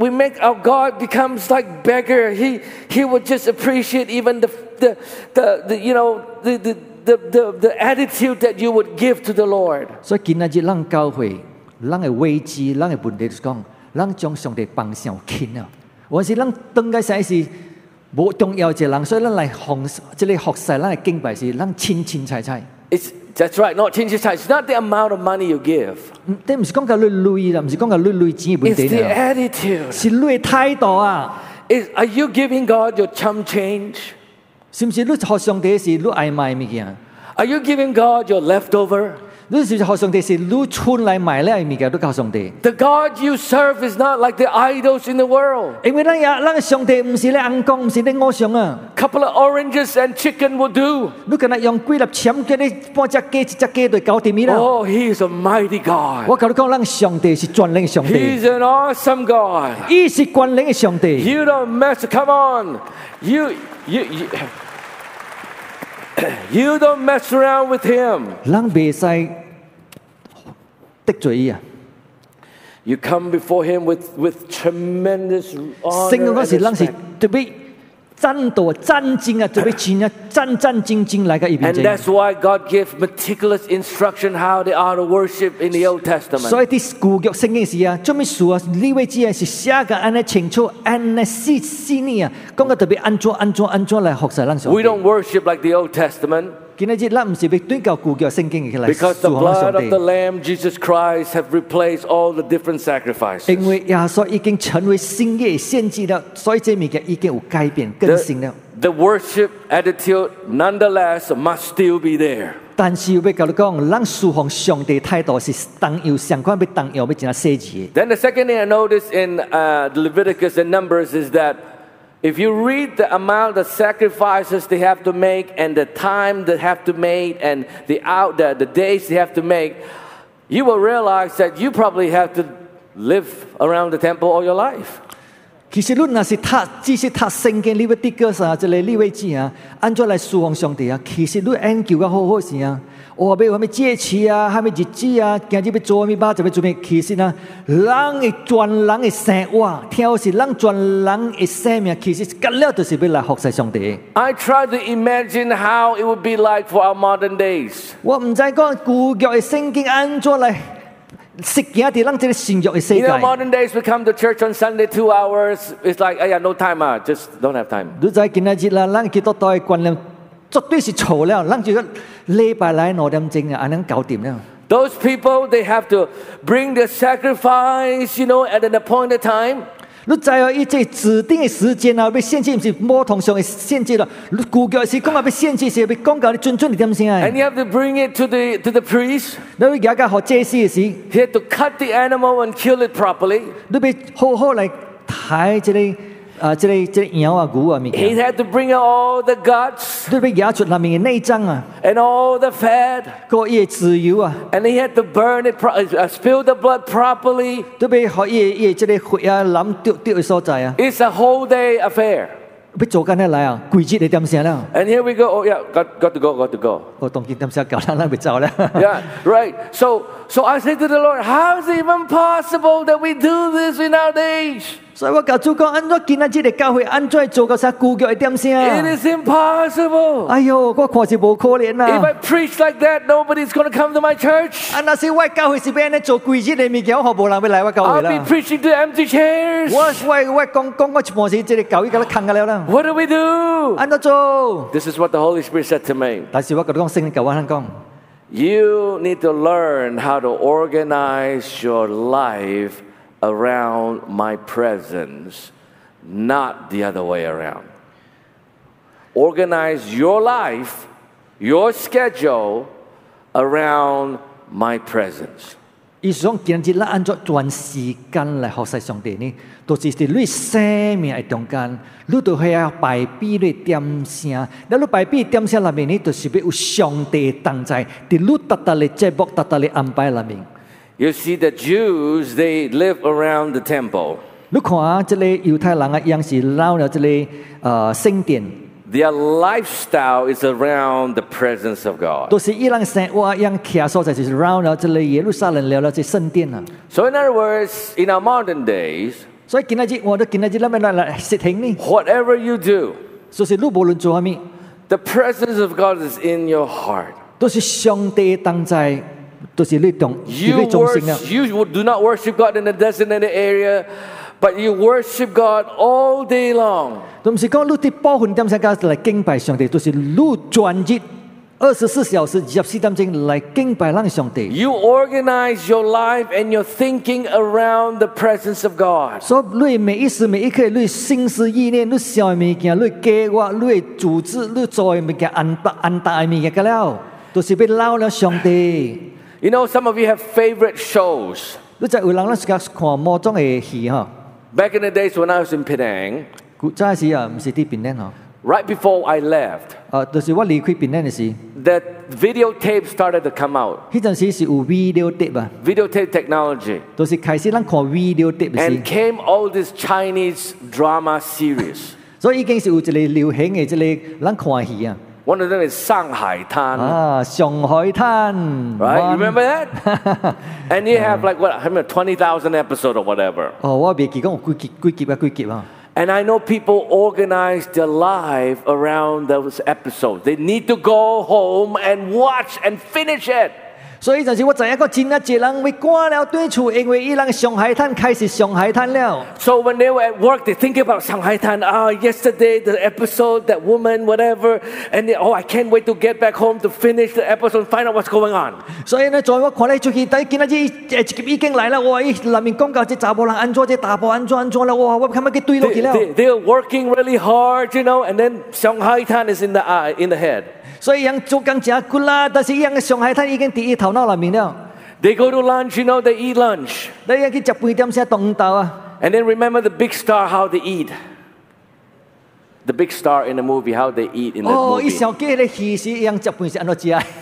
We make our God becomes like beggar. He he would just appreciate even the the, the, the you know the, the the, the the attitude that you would give to the Lord. 所以今日日咱教会，咱嘅危机，咱嘅问题就是讲，咱将上帝放上轻了。还是咱当个时是无重要一个人，所以咱来学即个学习，咱嘅敬拜是咱清清彩彩。 It's that's right. Not change your It's not the amount of money you give. 唔，你唔是讲紧你累啦，唔是讲紧你累钱嘅问 It's 题 the 啦， attitude. 是你嘅态度啊。 Is are you giving God your chum change? 是唔是你学上帝是你爱买物件？ Are you giving God your leftover? 你是学上帝是你村来买咧物件都教上帝。 The God you serve is not like the idols in the world. 因为咱也咱嘅上帝唔是咧硬讲，唔是咧偶像啊。 couple of oranges and chicken will do. 你今日用几粒签叫你半只鸡一只鸡就搞掂伊啦。 Oh, He is a mighty God. 我教你讲，咱上帝是全能嘅上帝， He's an awesome God. 伊是全能嘅上帝。 You don't mess. Come on, you you you. <coughs> You don't mess around with Him. 咱袂使 得罪伊啊！ You come before Him with with tremendous 圣经 honor 嗰 and 时，咱是 respect. 特别战斗、战争啊，特别真啊，战战兢兢来个伊边 And that's why God gives meticulous instruction how they are to worship in the Old 所 Testament. 以啲旧约圣经是啊，做咩事啊？呢位只系是写嘅安尼清楚，安尼细细腻啊，讲个特别安怎安怎安怎来学习咱上 We 帝。 don't worship like the Old Testament 今日咱唔是要对教旧约圣经嘅来 because the 侍奉上 blood of 帝 the。Lamb, Jesus Christ, have replaced all the different sacrifices. 因为耶稣已经成为新嘅献祭了，所以这物件已经有改变更新了。 The, the worship attitude, nonetheless, must still be there. 但是要教你讲，咱侍奉上帝态度是当有相关，要当有要真系细致嘅。 Then the second thing I noticed in uh, Leviticus and Numbers is that if you read the amount of sacrifices they have to make and the time they have to make and the out the, the days they have to make, you will realize that you probably have to live around the temple all your life. 其实你若是他，只是讀聖經，你要得個啥？即個你會知啊，安怎来侍奉上帝啊？其实你研究個好好是啊，我要什麼節期啊，什麼日子啊，今日要做咩吧，就要做咩？其实啊，人嘅全人嘅生活，聽是人全人嘅生命，其實隔了就是要来服侍上帝。I try to imagine how it would be like for our modern days. 我唔知講舊約嘅圣经安怎來 实行喺咱这个新约嘅世 You know, 界。 modern days we come to church on Sunday two hours. It's like, oh yeah, no time, ah, just don't have time. 你知今日日啦，咱基督徒嘅观念绝对是错了，咱就个礼拜来两点钟啊，安尼搞掂了。 Those people, they have to bring their sacrifice, you know, at an appointed time. 你知啊，以切指定的时间啊，被限制不是魔同上的限制了。谷歌是讲啊，被限制是被公告你尊重的点心啊。And you have to bring it to the to the priest。那你牙膏好解释的是，he to cut the animal and kill it properly。你被好好来抬这、个。啊，这个这个羊啊、牛啊物 He 件， had to bring out all the guts 你要野出里面嘅内脏啊， and all the fat. 个伊嘅自由啊。 And he had to burn it, pro- uh, spill the blood properly. 都要学伊伊即个血啊淋掉掉嘅所在啊， It's a whole day affair. 要做紧咧嚟啊，季节你点写啦？ And here we go. Oh, yeah, got, got to go, got to go. 我当见点写教咱咱咪走咧。 Yeah, <laughs> <laughs> right. So, so I say to the Lord, how is it even possible that we do this in our days? 所以我教主講，安怎今仔日嘅教会安怎做到啥孤腳會點 It？is impossible. 哎呦，我看是無可憐 If I 啊！preach like that, nobody's going to come to my church. 啊，那是我的教会是俾人做规日的物件，我學無人要来我教會 I'll be 啦。preaching to empty chairs. 我我我講講我一半是即個教會甲你坑咗了啦。What do we do? 安怎做？This is what the Holy Spirit said to me. 但是我覺得講聖經教我講，You need to learn how to organize your life around my presence, not the other way around. Organize your life, your schedule around my presence. 伊想今日咱安怎专时间来学习上帝呢？都、就是伫你生命嘅中间，你都系要排比你点声。那你排比点声里面呢，就是要有上帝嘅同在，伫你特特嘅节目、特特嘅安排里面。 You see, the Jews, they live around the temple. 你看啊，即个犹太人嘅样是绕了即个呃圣殿， Their lifestyle is around the presence of God. 都是伊人生活样徛所在，就是绕了即个耶路撒冷了了即圣殿啊。 So, in other words, in our modern days, 所以今日日我都今日日咱们来来实行呢， whatever you do, 就是你无论做啥物。 the presence of God is in your heart. 都是上帝的同在， 都是你中，是 You, 你中心啊。you do not worship God in a designated area, but you worship God all day long. 都唔是講你啲部分點上加來敬拜上帝，都是你專日二十四小時二十四點鐘來敬拜咱上帝。You organize your life and your thinking around the presence of God. 所以你每一時每一刻，你心思意念，你想的物件，你計劃，你的組織，你做的物件，安排安排的物件，個了，都是要撈了上帝。You know, some of you have favorite shows. 你就有人咧看某种嘅戏吼， Back in the days when I was in Penang, 古早时啊，唔是啲边咧吼， right before I left, 啊，就是我离开边咧嘅时， that videotape started to come out. 迄阵时是有 video tape 啊。 Videotape technology. 都是开始咱看 video tape 嘅 And 时， came all these Chinese drama series. <laughs> 所以已经是有一个流行嘅即个咱看戏啊。 one of them is Shanghai Tan. Ah, Shanghai Tan. Right? One. You remember that? <laughs> and you have like what, I mean, 20,000 episode or whatever. Oh, and I know people organize their life around those episodes. They need to go home and watch and finish it. 所以就是我知影个真啊，一人会赶了对厝，因为伊人上海滩开始上海滩了。 So when they were at work, they think about Shanghai Tan. Ah, yesterday the episode, that woman, whatever, and they, oh, I can't wait to get back home to finish the episode, find out what's going on. 所以呢，在我看你出去，但今仔日诶一集已经来了，哇！伊内面讲到这查甫人安怎，这查甫安怎安怎了，哇！我看乜佢对落 They, 去了。 they, they're working really hard, you know, and then Shanghai Tan is in the eye, in the head. 所以人做工真骨啦，但是伊人嘅上海滩已经伫伊头 脑内面了。 They go to lunch, you know, they eat lunch. 你人去食饭点先动到啊？ And then remember the big star, how they eat. The big star in the movie, how they eat in the 哦，伊 movie. 想记迄个戏是伊人食饭是安怎食的？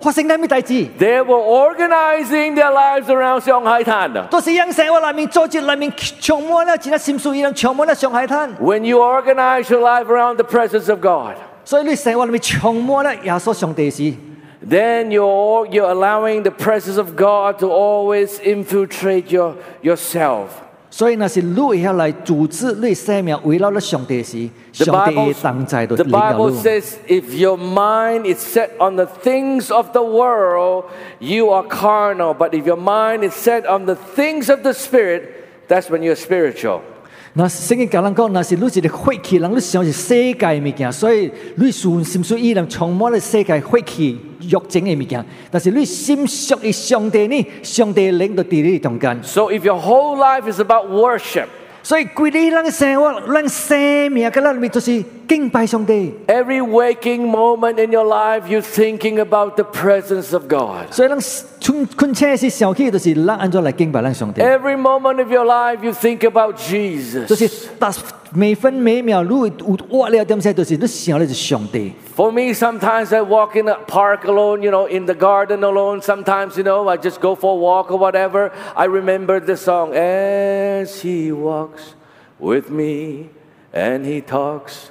发生咩代志？ They were organizing their lives around Shanghai Tan. 都是人生活内面组织内面充满了，真系心属伊人充满了上海滩。 When you organize your life around the presence of God, 所以你生活里面充满了耶稣上帝时， then you're, you're allowing the presence of God to always infiltrate your, yourself. 所以那是你会晓来组织你生命围绕了上帝时， The 上帝 Bible, 嘅同在就 the 领导 Bible 你。 says if your mind is set on the things of the world, you are carnal. But if your mind is set on the things of the Spirit, that's when you're spiritual. 那圣经教人讲，那是你一个血气人，你想是世界的物件，所以你顺心屬意人充满了世界血氣肉情的物件。但是你心属于上帝呢，上帝的靈就伫你中间。So if your whole life is about worship, 所以规日咱生活、咱生命嘅咱裏面就是敬拜上帝。 every waking moment in your life, you're thinking about the presence of God. 所以咱困困醒时想起，就是咱安怎来敬拜咱上帝。 Every moment of your life, you think about Jesus. 就是打 每分每秒，你有有活了点些，就是你想咧就上帝。 For me, sometimes I walk in a park alone, you know, in the garden alone. Sometimes, you know, I just go for a walk or whatever. I remember the song, As He walks with me and He talks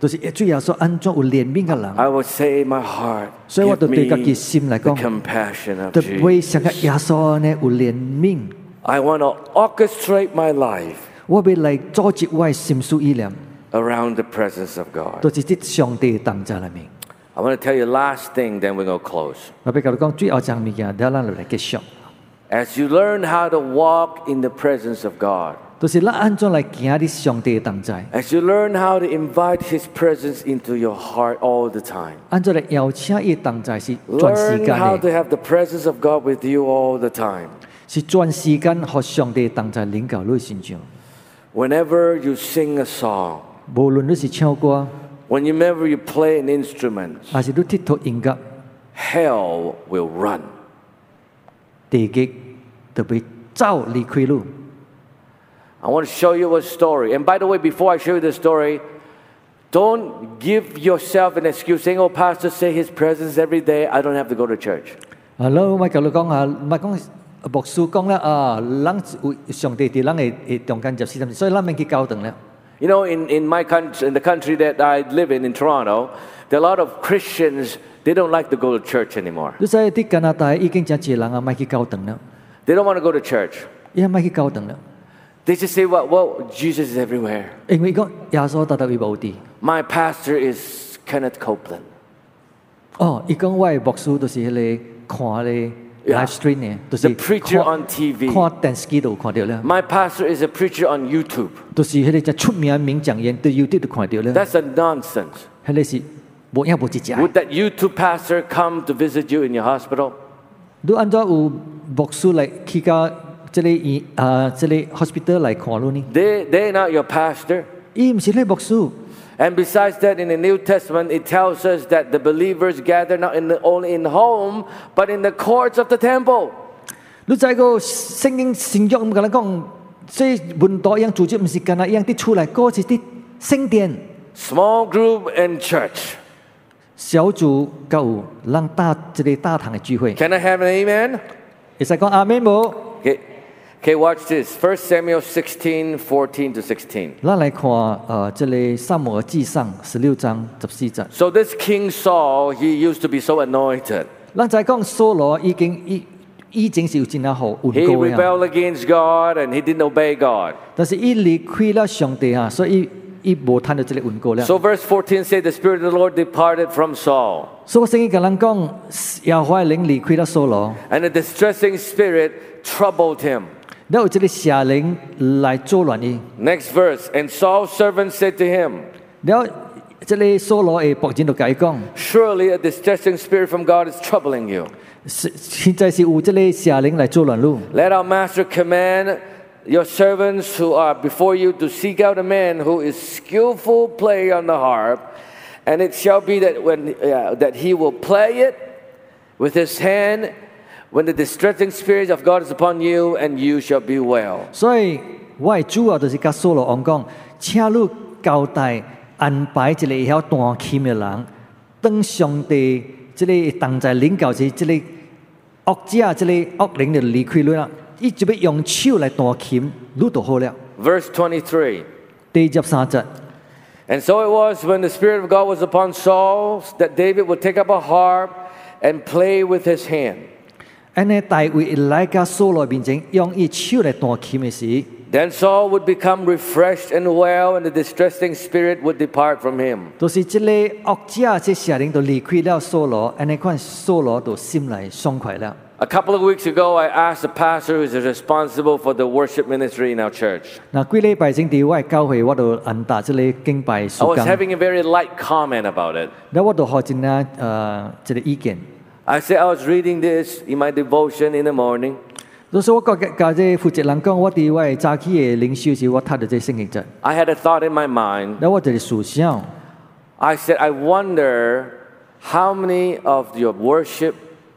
就是主耶稣安怎有怜悯嘅人， I would say in my heart, 所以我 give 就对家己 me 心来 the 讲， compassion of 就为 Jesus. 想个耶稣呢有怜悯， I want to orchestrate my life 我要来组织我嘅心思意念， around the presence of God. 就是即上帝嘅同在里面。 I want to tell you last thing, then we're going to close. 我要甲你讲最后一样物件，等咱落嚟结束， As you learn how to walk in the presence of God, 就是咱安怎来行啲上帝嘅同在，as you learn how to invite His presence into your heart all the time, 安怎来邀请伊嘅同在是全時 learn how to 嘅，have the presence of God with you all the time. 是全时间和上帝嘅同在领教你嘅身上。Whenever you sing a song, 無論你是唱歌，whenever you play an instrument, 還是你鐵托音樂，hell will run. 地極就被走離開你。I want to show you a story. And by the way, before I show you the story, don't give yourself an excuse saying, Oh, Pastor, say his presence every day. I don't have to go to church. 啊，你咪教你讲啊，唔系讲牧师讲咧啊，人有上帝伫人嘅嘅中间接事，所以咱免去教堂咧。 You know, in, in my country, in the country that I live in, in Toronto, there are a lot of Christians, they don't like to go to church anymore. 你知啲加拿大已经真济人啊，咪去教堂啦， They don't want to go to church. 伊咪去教堂啦， They just say, well, well, Jesus is everywhere. 因为讲耶稣特特位无啲。 My pastor is Kenneth Copeland. 哦，伊讲我嘅牧师就是迄个看咧 Yeah. live stream 嘅，就是 The preacher 看 on TV. 看电视机度看到啦， My pastor is a preacher on YouTube. 就是迄个只出名嘅名讲员，对 YouTube 都看到啦， That's a nonsense. 迄个是无影无一只。 Would that YouTube pastor come to visit you in your hospital? 你按照有牧师嚟去到 即个医啊，即个 hospital 嚟看你呢？ They, they're not your pastor. 伊唔是你牧师。 And besides that, in the New Testament, it tells us that the believers gather not in the, only in home, but in the courts of the temple. 你知个圣经圣约唔甲咱讲，即门徒一样组织，唔是干那一样啲出嚟，嗰是啲圣殿 Small group and church. 小组教有人大即个大堂嘅聚会。 Can I have an amen? 会使讲阿妹冇？ Okay, okay watch this. 1 Samuel 16, 14 to 16. 咱嚟看诶，即个撒母耳记上十六章十四节。 So this King Saul, he used to be so anointed. 咱就系讲扫罗已经已已经是有真系好稳 He 高嘅啊， rebelled against God and he didn't obey God. 但是伊离开了上帝啊，所以伊无趁到即个稳高了。 So verse 14 says, The Spirit of the Lord departed from Saul, 所以我圣经甲咱讲，耶和华的灵离开了扫罗。 and a distressing spirit troubled him. 然后这个邪灵来作乱伊， Next verse, and Saul's servant said to him, 然后这个扫罗嘅仆人就甲伊讲， Surely a distressing spirit from God is troubling you. 是现在是有这个邪灵来作乱你。 Let our master command your servants who are before you to seek out a man who is skillful play on the harp, and it shall be that when uh, that he will play it with his hand when the distressing spirit of God is upon you, and you shall be well. 所以我嘅主要就是甲扫罗王讲，请你交代安排一个会晓弹琴嘅人，当上帝这个同在领教时，这个恶者这个恶灵就离开你啦。伊就要用手来弹琴，你就好了。 Verse 23. 第十三节。 And so it was when the Spirit of God was upon Saul that David would take up a harp and play with his hand. 安尼大卫来甲扫罗面前，用伊手来弹琴嘅时， Then Saul would become refreshed and well, and the distressing spirit would depart from him. 就是即个恶者即邪灵就离开了扫罗，安尼款扫罗就心内爽快了。 A couple of weeks ago, I asked the pastor who is responsible for the worship ministry in our church. 嗱，几礼拜前伫我嘅教会，我度安达即个敬拜 I 时 was 间， having a very light comment about it. 嗱我度学真啊诶即个意见。 I said I was reading this in my devotion in the morning, 到时我教教即负责人讲，我哋我系早起嘅领袖时，我睇到即圣经节， I had a thought in my mind. 嗱我就系思想， I said, I wonder how many of your worship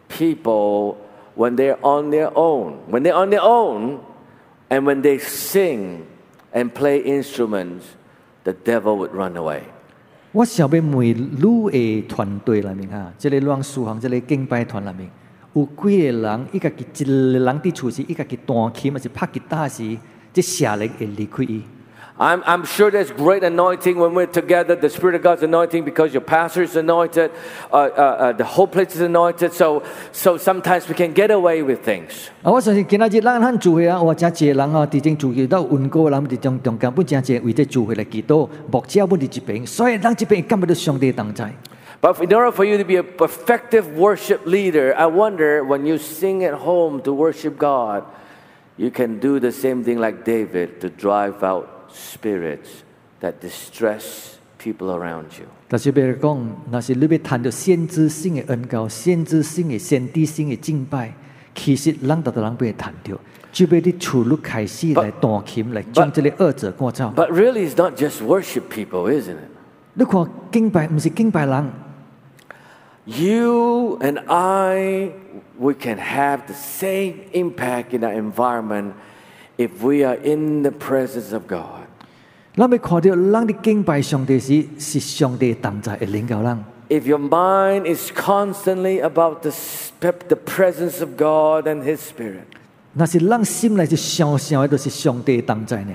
people, when they're on their own, when they're on their own, and when they sing and play instruments, the devil would run away. 我想要问路的团队里面哈，这里乱书房，这里敬拜团里面，有几个人，一个一个人伫厝时，一个己弹琴，还是拍吉他时，这下来会离开伊。I'm, I'm sure there's great anointing when we're together, the Spirit of God's anointing because your pastor is anointed, uh, uh, uh, the whole place is anointed, so, so sometimes we can get away with things. 啊，我相信今仔日咱咱聚会啊，我真济人啊，伫正聚会到温哥人伫中中间，本真济为这聚会来祈祷，牧者本伫这边，所以咱这边感觉到上帝的同在。 But in order for you to be an effective worship leader, I wonder when you sing at home to worship God, you can do the same thing like David to drive out spirits that distress people around you. 但是别讲，若是你要谈到先知性嘅恩膏、先知性嘅先知性嘅敬拜，其实咱逐个人袂谈到，就要你厝里开始来弹琴来将这个恶者赶走。 But really, it's not just worship people, isn't it? 你看敬拜毋是敬拜人， You and I, we can have the same impact in our environment if we are in the presence of God. 咱要看到咱伫敬拜上帝时，是上帝的同在會領導咱。If your mind is constantly about the, the presence of God and His Spirit, 那是咱心内是想想的，都是上帝的同在呢。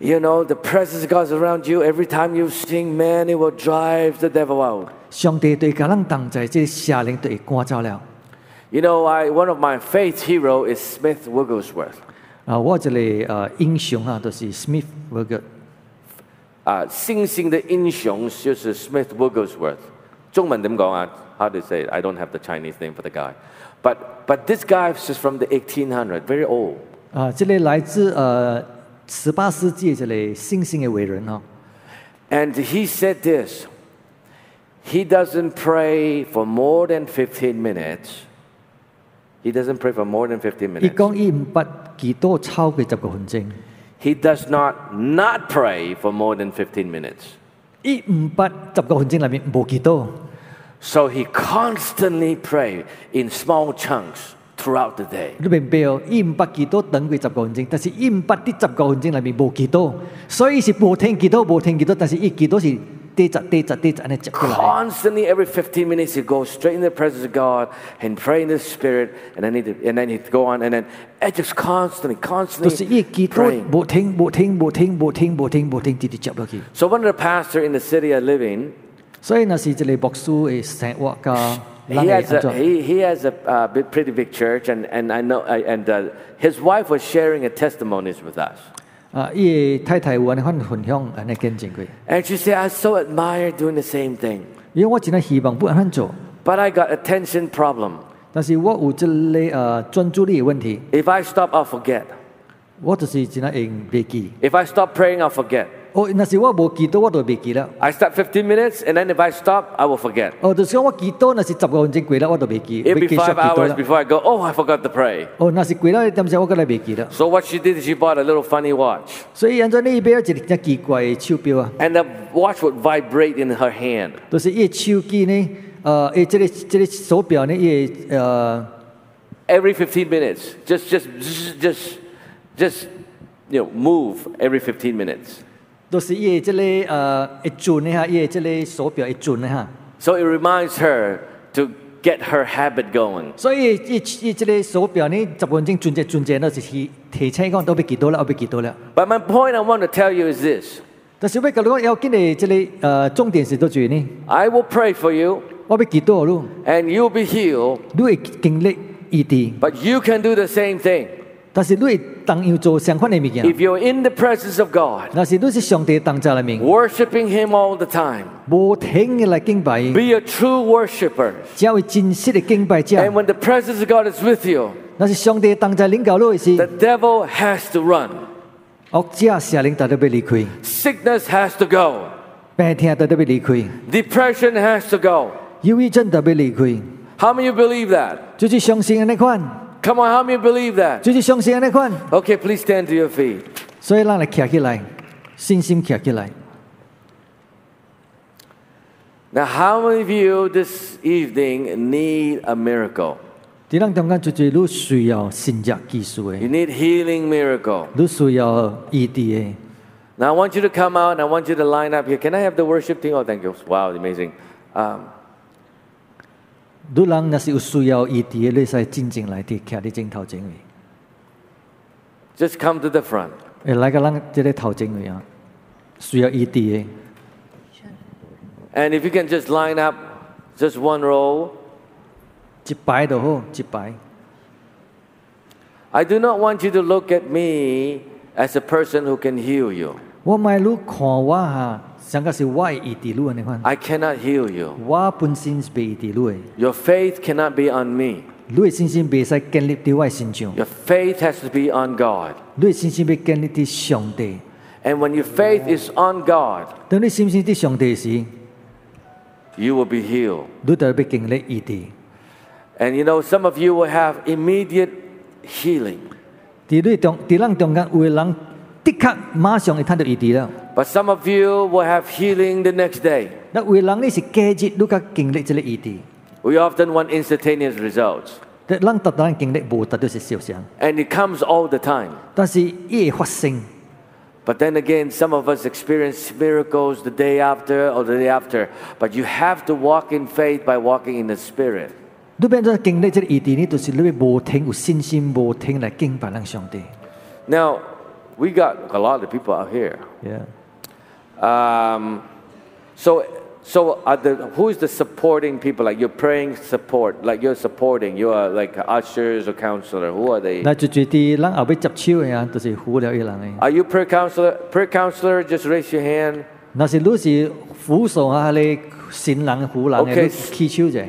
you know, the presence of God is around you. Every time you sing, man, it will drive the devil out. 上帝对甲咱同在，即個邪灵就會趕走了。You know, I, one of my faith hero is Smith Wigglesworth. 啊，我这里呃英雄啊，都是 Smith 嗰个 Uh, 星星的英雄就是 Smith Wigglesworth. 中文点讲啊? How to say it? I don't have the Chinese name for the guy. But, but this guy is from the 1800, very old. 啊，这个来自呃十八世纪这个新兴的伟人哦。 And he said this He doesn't pray for more than 15 minutes. He doesn't pray for more than 15伊 minutes. 讲伊毋捌祈祷超过十个分钟， he does not not pray for more than 15 minutes. So he constantly pray in small chunks throughout the day. 你明白哦？伊毋捌祈祷等过十个分钟，但是伊毋捌啲十个分钟内面无祈祷，所以是无听祈祷无听祈祷，但是伊祈祷是第十第十第十安尼接过来。 Constantly, every 15 minutes, he goes straight in the presence of God and pray in the Spirit, and then he and then he'd go on, and then and just constantly, 就是伊 constantly 祈祷 praying. 无停无停无停无停无停无停，直直接落去。 So one of the pastors in the city I live in, 所以若是一个牧师嘅生活甲 he 咱 has 嘅安 a 怎 he, he has a uh, big, pretty big church, and and I know I, and uh, his wife was sharing a testimonies with us, 啊，伊嘅太太有安尼款分享安尼见证过， and she said, "I so admire doing the same thing, 因为我真系希望不安做， but I got attention problem. 但是我有即个呃专注力嘅问题， If I stop, I'll forget. 我就是真系会袂记。 If I stop praying, I'll forget." 哦，若是我无祈祷，我就袂记啦。 I start 15 minutes, and then if I stop, I will forget. 哦，就是讲我祈祷，若是十个分钟过啦，我就袂记， It'll 会 be 继续 five 祈祷 hours 啦。 before I go, oh, I forgot to pray. 哦，若是过啦，点时我觉得袂记啦。 So what she did is she bought a little funny watch. 所以现在呢，伊买咗一个真奇怪嘅手表啊， And the watch would vibrate in her hand. 就是伊嘅手机呢，呃，伊即个即个手表呢，伊嘅呃。 Every 15 minutes. Just, just, just, just, you know, move every 15 minutes. 就是伊嘅即个呃会转的哈，伊嘅即个手表会转的哈， So it reminds her to get her habit going. 所以伊伊即个手表呢，十分钟转只转只，那就是提醒讲都要记到啦，我要记到啦。 But my point I want to tell you is this 但是我甲你讲要紧嘅即个呃重点是到住呢， I will pray for you, 我要记到咯， and you'll be healed, 你会经历医治， but you can do the same thing. 但是你会同样做相款嘅物件 if。you're in the presence of God, 若是你是上帝当家里面， worshiping Him all the time, 无停嘅来敬拜， be a true worshiper. 只会真实嘅敬拜者。 And when the presence of God is with you, 若是上帝当在领导你时 the，devil has to run, 恶者邪灵特特要离开， sickness has to go, 病痛特特要离开， depression has to go. 忧郁症特别离开。 How many of you believe that? 就是相信嘅那款， Come on, how many of you believe that? 就是相信嘅那款。 Okay, please stand to your feet. 所以咱嚟徛起来，信心徛起来。 Now, how many of you this evening need a miracle? 喺咱中间就最你需要神迹技术 You 嘅， need healing miracle. 你需要医治嘅。 Now, I want you to come out and I want you to line up here. Can I have the worship team? Oh, thank you. Wow, amazing. Um, 你人若是有需要医治嘅，你使真正来啲徛喺正头前位。 just come to the front. 诶，来个咱即个头前位啊，需要医治嘅。 And if you can just line up just one row. 一排就好，一排。 I do not want you to look at me as a person who can heal you. 我买你看我哈， I cannot heal you. Your faith cannot be on me. Your faith has to be on God. Be. And when your faith is on God, you will be healed. Be. And you know some of you will have immediate healing. But some of you will have healing the next day. We often want instantaneous results. And it comes all the time. But then again, some of us experience miracles the day after or the day after. But you have to walk in faith by walking in the Spirit. Now, we got a lot of people out here. Yeah. Um, so, so are the, who is the supporting people? Like you're praying support, like you're supporting. You are like ushers or counselor. Who are they? 那就最啲咱后尾接手嘅啊，就是扶了一人嘅。 Are you prayer counselor? Prayer counselor, just raise your hand. 那是你是扶手啊，你新人扶人嘅， Okay. 你起手者。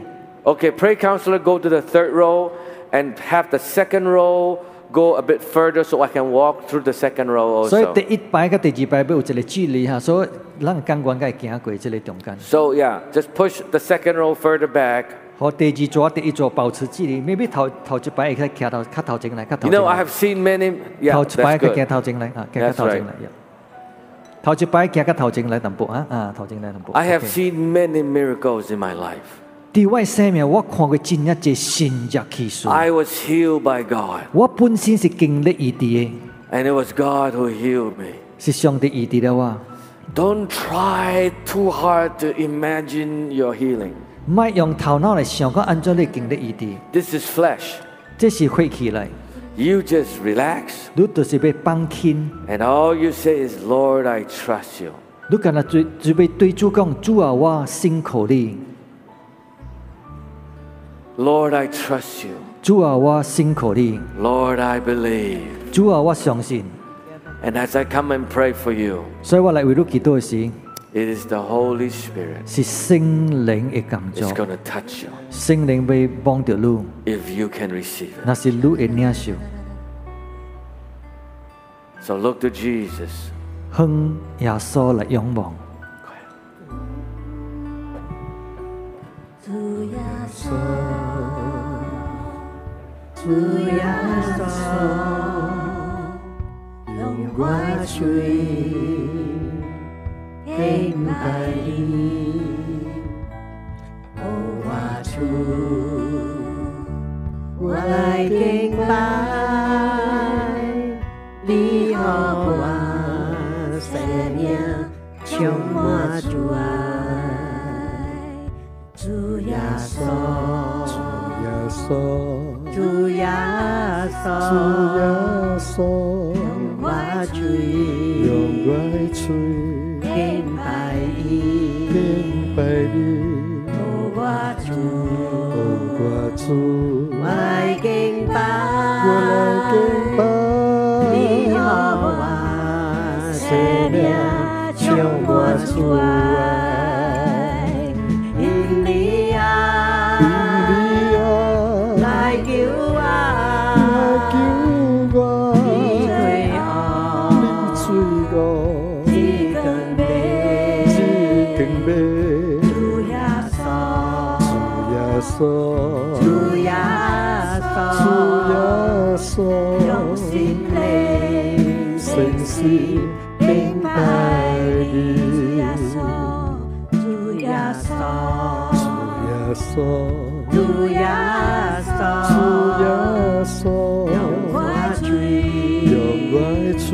Okay, prayer counselor, go to the third row and have the second row go a bit further so I can walk through the second row 所以 also. 第一排甲第二排要有一个距离吓，所以咱监管该行过这个中间。 So yeah, just push the second row further back. 和第二组、第一组保持距离，maybe 头头一排会较徛头较头前来，较头 You 前 know, I 来。 have seen many. Yeah, 头一排 that's 佢行 good. 头前来啊，行较 That's 头前 right. 来。yeah 头一排行较头前来淡薄啊，啊头前来淡薄。 I have Okay seen many miracles in my life. 伫我的生命，我看過真一隻神蹟奇事。I was healed by God, 我本身是經歷醫治嘅，and it was God who healed me. 是上帝醫治了我。Don't try too hard to imagine your healing. 唔係用頭腦嚟想講安怎你經歷醫治，This is flesh. 這是血氣嚟，You just relax, 你就是被放輕，and all you say is, Lord, I trust you. 你干那最最要對主講，主啊，我辛苦你，Lord, I trust you. 主啊，我辛苦你， Lord, I believe. 主啊，我相信。 And as I come and pray for you, 所以我嚟为你祈祷嘅时， it is the Holy Spirit 是圣灵嘅感 that's 作， going to touch you 圣灵会帮到你， if you can receive it. 那是你会领受。 So look to Jesus. 向耶稣嚟仰望。主耶稣， 主耶穌，用我嘴敬拜你，哦我主，我來敬拜你，好我生命充滿主愛。主耶穌，耶穌，主耶主穌，耶穌，用我嘴用我嘴敬拜你，敬拜你，哦我主，哦我主，稣，主耶稣，主耶稣，用我嘴，用我嘴，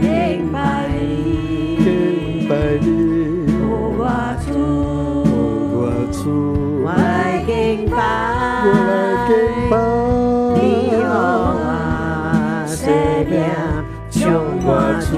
敬拜你，敬拜你，我主，我主，我敬拜，我敬拜，你好啊，圣灵，用我嘴。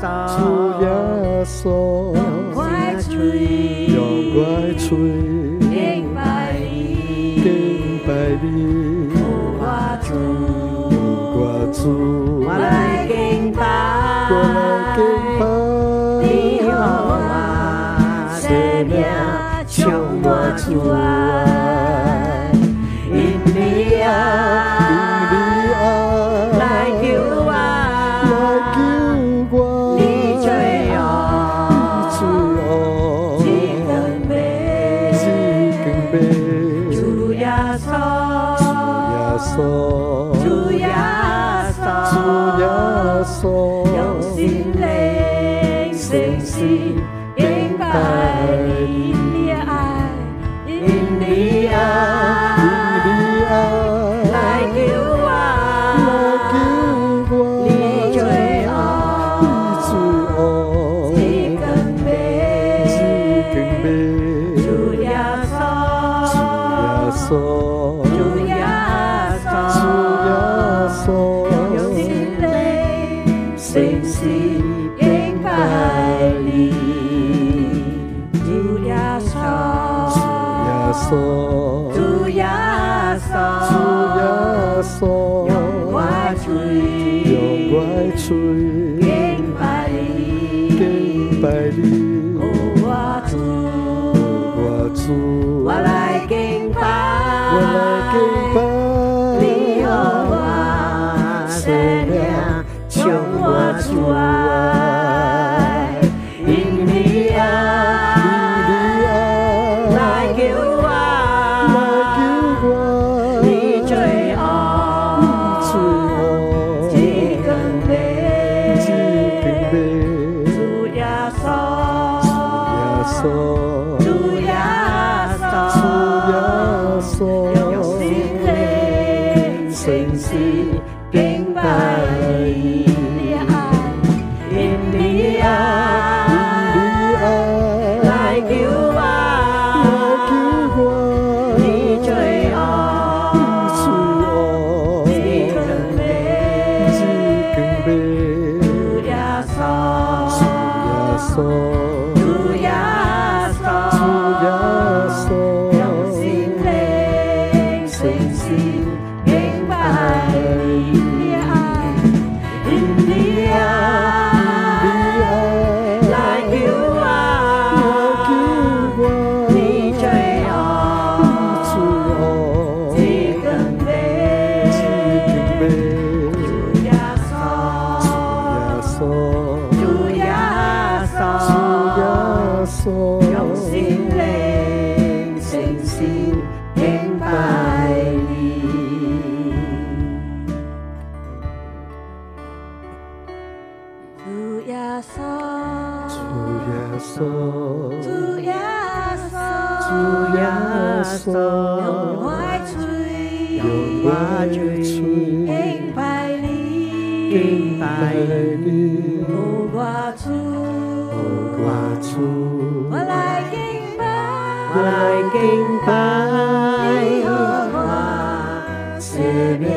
嗦呀嗦用我吹用我吹敬拜礼敬拜礼用我自有我自我来敬拜我来敬拜你好啊谁明充满自有用心灵、诚实，敬拜你的爱，你爱。敬拜你，我挂主，我挂主，我来敬拜，我来敬拜，耶和华，赐名。